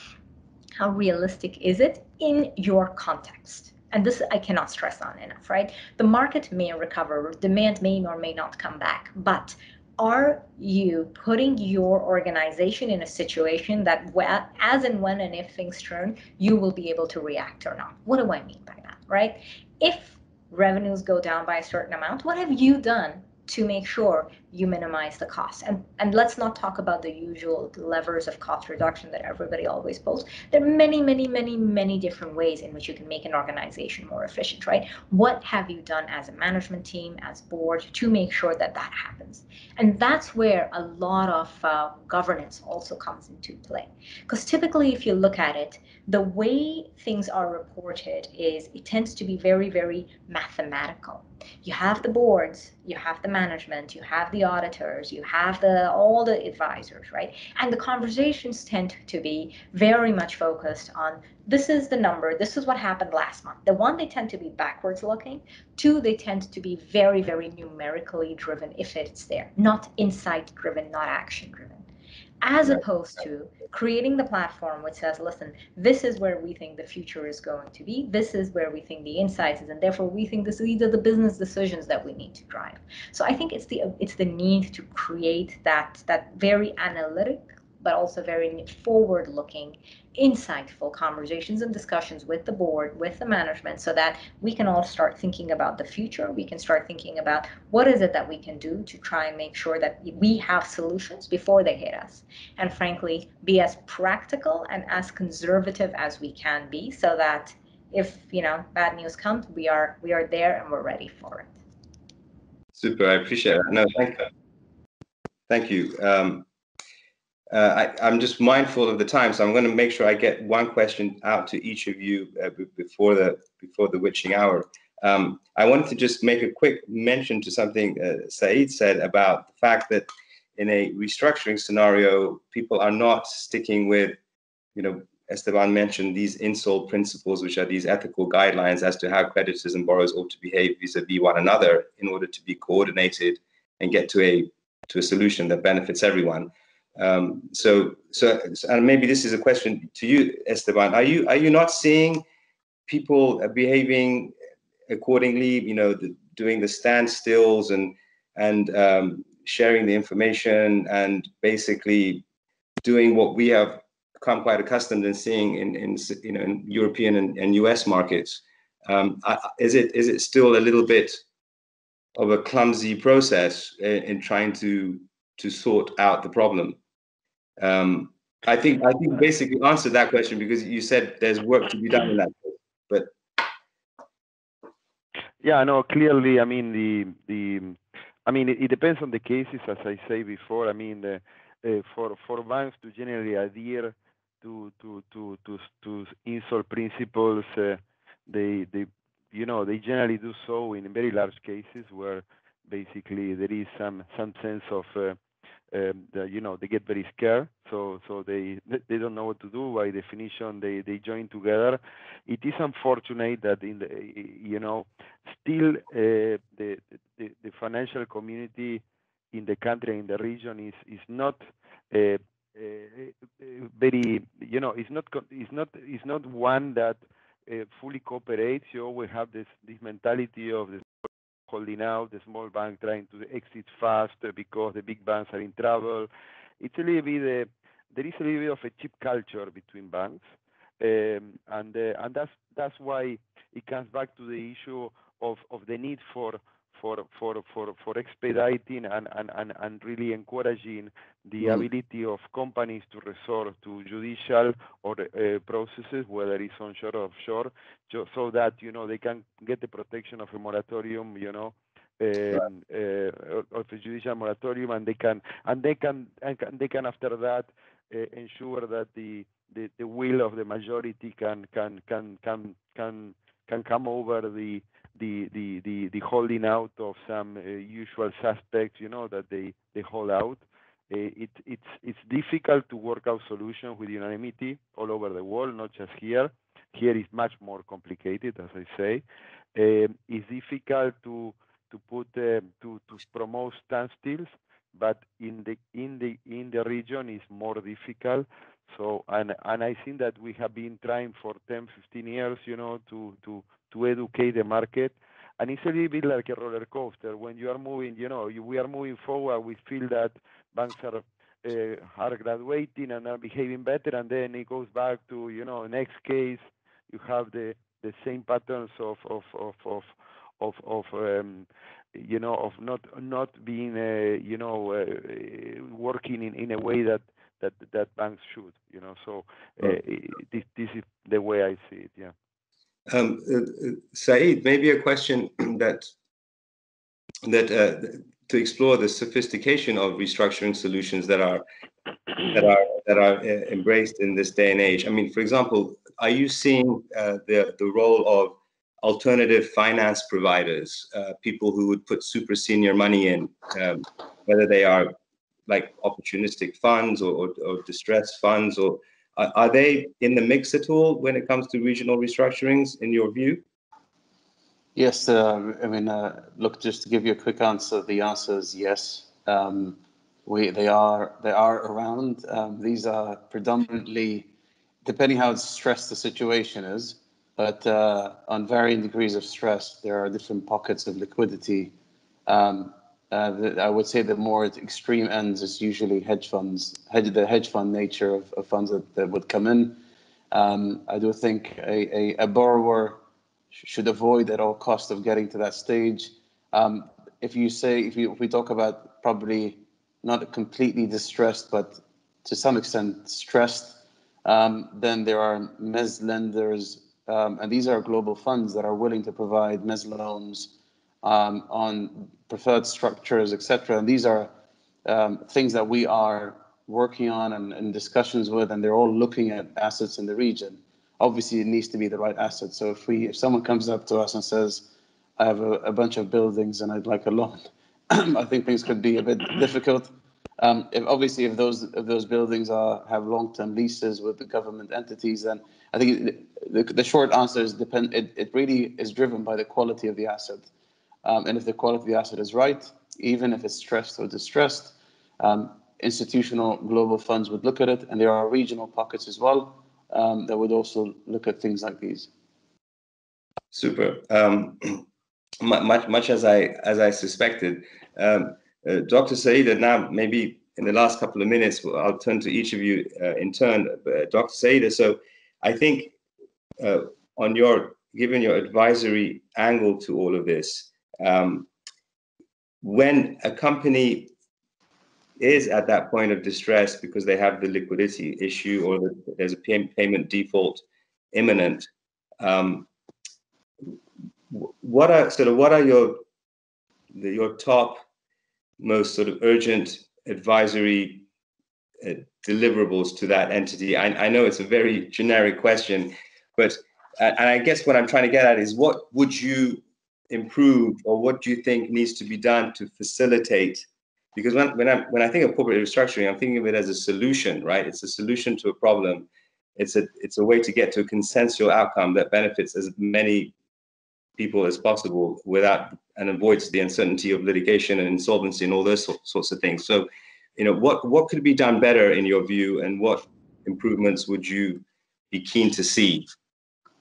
[SPEAKER 6] how realistic is it in your context? And this I cannot stress on enough, right? The market may recover, demand may or may not come back, but are you putting your organization in a situation that as and when and if things turn you will be able to react or not what do i mean by that right if revenues go down by a certain amount, what have you done to make sure you minimize the cost. And, and let's not talk about the usual levers of cost reduction that everybody always pulls. There are many, many, many, many different ways in which you can make an organization more efficient, right? What have you done as a management team, as board, to make sure that that happens? And that's where a lot of uh, governance also comes into play. Because typically, if you look at it, the way things are reported is it tends to be very, very mathematical. You have the boards, you have the management, you have the auditors, you have the all the advisors, right? And the conversations tend to be very much focused on this is the number, this is what happened last month. The one they tend to be backwards looking. Two, they tend to be very, very numerically driven if it's there, not insight driven, not action driven as opposed to creating the platform which says, listen, this is where we think the future is going to be. This is where we think the insights is, and therefore we think this, these are the business decisions that we need to drive. So I think it's the it's the need to create that that very analytic but also very forward looking insightful conversations and discussions with the board, with the management, so that we can all start thinking about the future. We can start thinking about what is it that we can do to try and make sure that we have solutions before they hit us. And frankly, be as practical and as conservative as we can be so that if you know bad news comes, we are we are there and we're ready for it.
[SPEAKER 2] Super, I appreciate it. No, thank you. Thank you. Um, uh, I, am just mindful of the time, so I'm going to make sure I get one question out to each of you uh, before the before the witching hour. Um, I wanted to just make a quick mention to something uh, Saeed said about the fact that in a restructuring scenario, people are not sticking with, you know, Esteban mentioned these INSOL principles, which are these ethical guidelines as to how creditors and borrowers ought to behave vis-a-vis one another in order to be coordinated and get to a to a solution that benefits everyone. Um, so, so, and maybe this is a question to you, Esteban. Are you are you not seeing people behaving accordingly? You know, the, doing the standstills and and um, sharing the information and basically doing what we have come quite accustomed in seeing in, in you know in European and, and US markets. Um, is it is it still a little bit of a clumsy process in, in trying to to sort out the problem? Um, I think I think basically answered that question because you said there's work to be done in that. But
[SPEAKER 4] yeah, no, clearly, I mean the the, I mean it, it depends on the cases, as I say before. I mean, the, uh, for for banks to generally adhere to to to to to INSOL principles, uh, they they you know they generally do so in very large cases where basically there is some some sense of uh, um, the, you know they get very scared. So so they they don't know what to do. By definition they they join together. It is unfortunate that in the you know still uh, the, the the financial community in the country in the region is is not uh, uh, very you know it's not it's not it's not one that uh, fully cooperates. You always have this this mentality of the holding out, the small bank trying to exit fast because the big banks are in trouble. It's a little bit, uh, there is a little bit of a cheap culture between banks. Um, and uh, and that's that's why it comes back to the issue of, of the need for for for for for expediting and and, and, and really encouraging the mm. ability of companies to resort to judicial or uh, processes, whether it's onshore or offshore, so that you know they can get the protection of a moratorium, you know, uh, of a judicial moratorium, and they can and they can and they can after that uh, ensure that the, the the will of the majority can can can can can can come over the the the the, the holding out of some uh, usual suspects, you know, that they they hold out. Uh, it, it's it's difficult to work out solutions with unanimity all over the world, not just here. Here is much more complicated, as I say. Uh, it's difficult to to put uh, to to promote standstills, but in the in the in the region is more difficult. So and and I think that we have been trying for 10, 15 years, you know, to to to educate the market. And it's a little bit like a roller coaster. When you are moving, you know, we are moving forward, we feel that banks are uh, are graduating and are behaving better, and then it goes back to, you know, next case, you have the the same patterns of of of of of, of um, you know of not not being uh, you know uh, working in, in a way that that that banks should you know so uh, this this is the way I see it yeah
[SPEAKER 2] um, uh, uh, Saeed, maybe a question that that uh, to explore the sophistication of restructuring solutions that are that are that are uh, embraced in this day and age. I mean, for example, are you seeing uh, the the role of alternative finance providers, uh, people who would put super senior money in, um, whether they are like opportunistic funds or, or, or funds or are, they in the mix at all when it comes to regional restructurings, in your view?
[SPEAKER 3] Yes, uh, I mean, uh, look, just to give you a quick answer, the answer is yes. Um, we they are they are around. Um, these are predominantly, depending how stressed the situation is, but uh, on varying degrees of stress, there are different pockets of liquidity. Um, uh, the, I would say the more extreme ends is usually hedge funds, hedge, the hedge fund nature of, of funds that, that would come in. Um, I do think a, a, a, borrower should avoid at all cost of getting to that stage. Um, if you say, if, you, if we talk about probably not completely distressed, but to some extent stressed, um, then there are mez lenders, um, and these are global funds that are willing to provide mez loans um, on preferred structures, etc. And these are um, things that we are working on and in discussions with, and they're all looking at assets in the region. Obviously, it needs to be the right asset. So if we, if someone comes up to us and says, "I have a, a bunch of buildings and I'd like a loan," I think things could be a bit difficult. Um, if obviously if those if those buildings are have long-term leases with the government entities, then I think the, the short answer is depend. It, it really is driven by the quality of the asset. Um, and if the quality of the asset is right, even if it's stressed or distressed, um, institutional global funds would look at it. And there are regional pockets as well um, that would also look at things like these.
[SPEAKER 2] Super. Um, much, much as I as I suspected, um, uh, Dr. Saeed, now maybe in the last couple of minutes, I'll turn to each of you uh, in turn. Uh, Dr. Saida, so I think uh, on your, given your advisory angle to all of this, um, when a company is at that point of distress because they have the liquidity issue or the, there's a pay, payment default imminent, um, what are sort of what are your your top most sort of urgent advisory uh, deliverables to that entity? I, I, know it's a very generic question, but and I guess what I'm trying to get at is what would you improve or what do you think needs to be done to facilitate? Because when, when, I, when I think of corporate restructuring, I'm thinking of it as a solution, right? It's a solution to a problem. It's a, it's a way to get to a consensual outcome that benefits as many people as possible without and avoids the uncertainty of litigation and insolvency and all those sorts of things. So, you know, what what could be done better in your view, and what improvements would you be keen to see?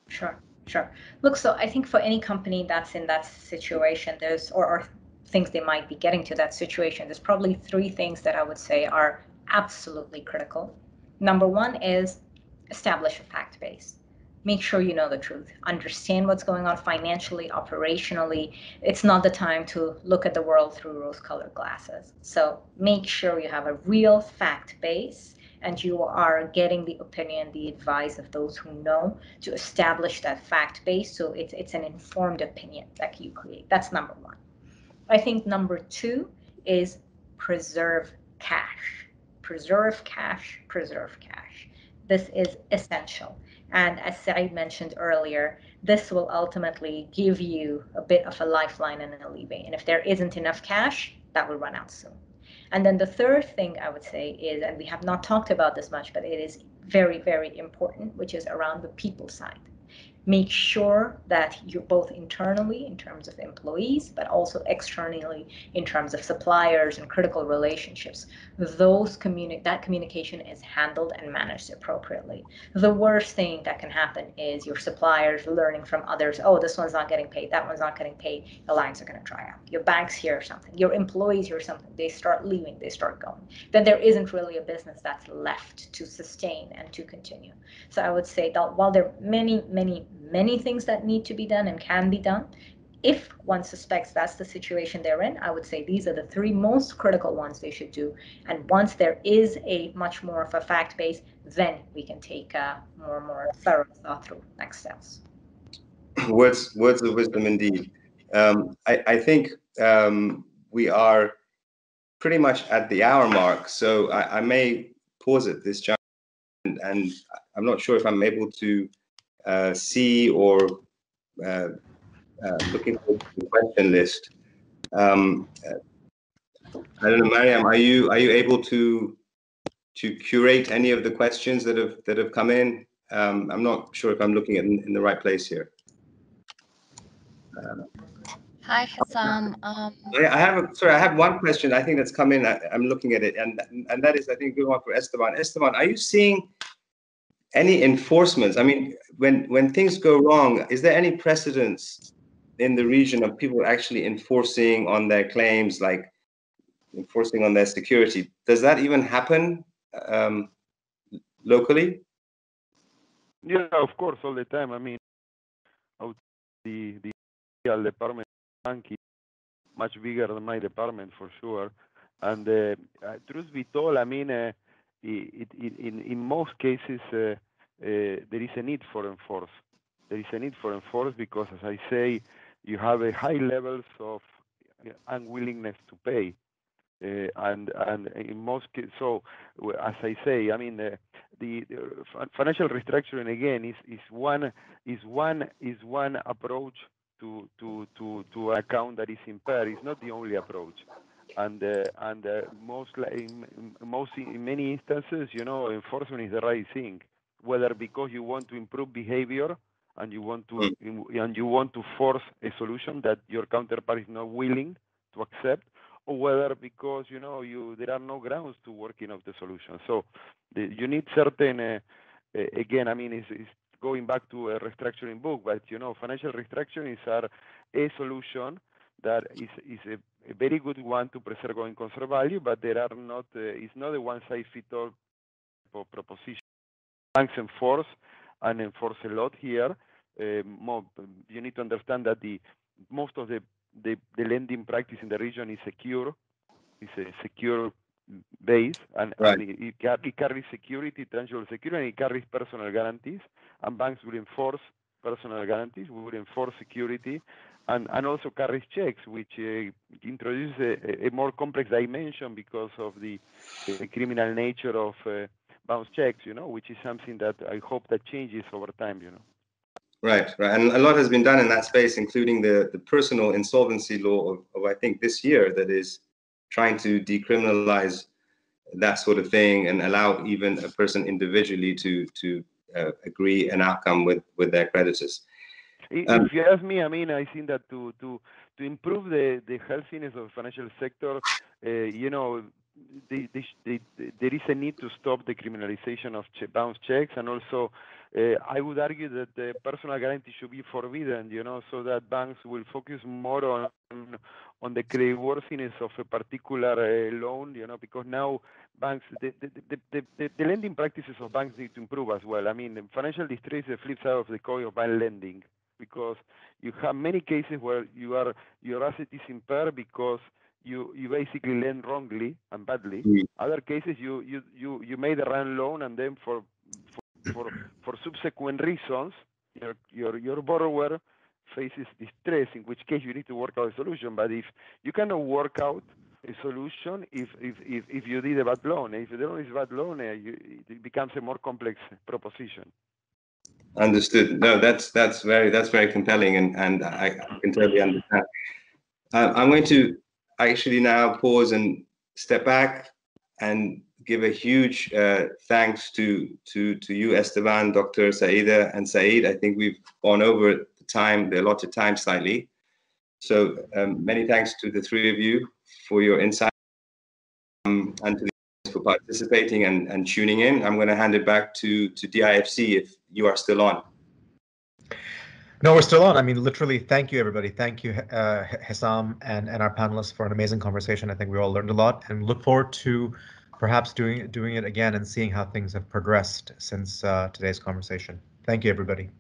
[SPEAKER 6] Sure, sure. Look, so I think for any company that's in that situation, there's or, or things they might be getting to that situation, there's probably three things that I would say are absolutely critical. Number one is establish a fact base make sure you know the truth understand what's going on financially operationally it's not the time to look at the world through rose colored glasses so make sure you have a real fact base and you are getting the opinion the advice of those who know to establish that fact base. So it's, it's an informed opinion that you create. That's number one. I think number two is preserve cash. Preserve cash preserve cash. This is essential. And as I mentioned earlier, this will ultimately give you a bit of a lifeline and a leeway. And if there isn't enough cash, that will run out soon. And then the third thing I would say is, and we have not talked about this much, but it is very, very important, which is around the people side make sure that you're both internally in terms of employees, but also externally in terms of suppliers and critical relationships. Those communi- that communication is handled and managed appropriately. The worst thing that can happen is your suppliers learning from others, oh, this one's not getting paid, that one's not getting paid, the lines are going to dry out. Your banks hear something, your employees hear something, they start leaving, they start going. Then there isn't really a business that's left to sustain and to continue. So I would say that while there are many, many, many things that need to be done and can be done. If one suspects that's the situation they're in, I would say these are the three most critical ones they should do. And once there is a much more of a fact base, then we can take a more and more thorough thought through next steps.
[SPEAKER 2] Words, words of wisdom indeed. Um, I, I, think um, we are pretty much at the hour mark, so I, I may pause at this juncture, and, and I'm not sure if I'm able to see or uh, uh, looking for the question list. Um, I don't know, Mariam, are you are you able to to curate any of the questions that have that have come in? Um, I'm not sure if I'm looking in, in the right place here.
[SPEAKER 5] Uh, Hi, Hessam. Um,
[SPEAKER 2] I have a, sorry, I have one question. I think that's come in. I, am looking at it, and and that is, I think, good one for Esteban. Esteban, are you seeing any enforcements? I mean, when when things go wrong, is there any precedence in the region of people actually enforcing on their claims, like enforcing on their security? Does that even happen um, locally?
[SPEAKER 4] Yeah, of course, all the time. I mean, the the department is much bigger than my department for sure. And uh, uh, truth be told, I mean, uh, it, it, in in most cases uh, uh, there is a need for enforce. There is a need for enforce because, as I say, you have a high levels of unwillingness to pay. Uh, and and in most cases, so as I say, I mean uh, the, the, financial restructuring again is is one is one is one approach to to to to account that is impaired. It's not the only approach, and uh, and uh, most in, most in many instances, you know, enforcement is the right thing whether because you want to improve behavior and you want to mm. and you want to force a solution that your counterpart is not willing to accept or whether because you know you there are no grounds to working out the solution so the, you need certain uh, uh, again i mean it's, it's, going back to a restructuring book but you know financial restructurings are a solution that is, is a, a very good one to preserve going concern value, but there are not, uh, it's not a one size fits all proposition. Banks enforce and enforce a lot here. Uh, more, you need to understand that the most of the, the, the lending practice in the region is secure. It's a secure base and,
[SPEAKER 2] Right.
[SPEAKER 4] and it, it, it carries security, tangible security, and it carries personal guarantees. And banks will enforce personal guarantees, we will enforce security, and, also carries checks, which uh, introduces a, more complex dimension because of the, the criminal nature of uh, bounce checks, you know, which is something that I hope that changes over time, you know.
[SPEAKER 2] Right, right. And a lot has been done in that space, including the, the personal insolvency law of, of, I think, this year that is trying to decriminalize that sort of thing and allow even a person individually to to uh, agree an outcome with, with their creditors.
[SPEAKER 4] If
[SPEAKER 2] Um,
[SPEAKER 4] you ask me, I mean, I think that to to to improve the the healthiness of the financial sector, uh, you know, they, they, they, there is a need to stop the criminalization of che- bounce checks, and also, uh, I would argue that the personal guarantee should be forbidden, you know, so that banks will focus more on on the creditworthiness of a particular uh, loan, you know, because now banks, the, the, the, the, the, the lending practices of banks need to improve as well. I mean, financial distress is the flip side of the coin of bank lending because you have many cases where you are your asset is impaired because you you basically lend wrongly and badly.
[SPEAKER 2] Mm.
[SPEAKER 4] Other cases you you you you made a wrong loan and then for for for, for subsequent reasons your your your borrower faces distress, in which case you need to work out a solution. But if you cannot work out a solution if if if, if you did a bad loan, if the loan is a bad loan, uh, you, it becomes a more complex proposition.
[SPEAKER 2] Understood. No, that's that's very that's very compelling, and and I, can totally understand. Uh, I'm going to actually now pause and step back and give a huge uh, thanks to to to you, Esteban, Dr. Saida, and Saeed. I think we've gone over the time, the allotted time slightly. So um, many thanks to the three of you for your insight um, and to the for participating and, and tuning in. I'm going to hand it back to to DIFC if you are still on.
[SPEAKER 1] No, we're still on. I mean, literally, thank you, everybody. Thank you, uh, Hessam and, and our panelists for an amazing conversation. I think we all learned a lot and look forward to perhaps doing doing it again and seeing how things have progressed since uh, today's conversation. Thank you, everybody.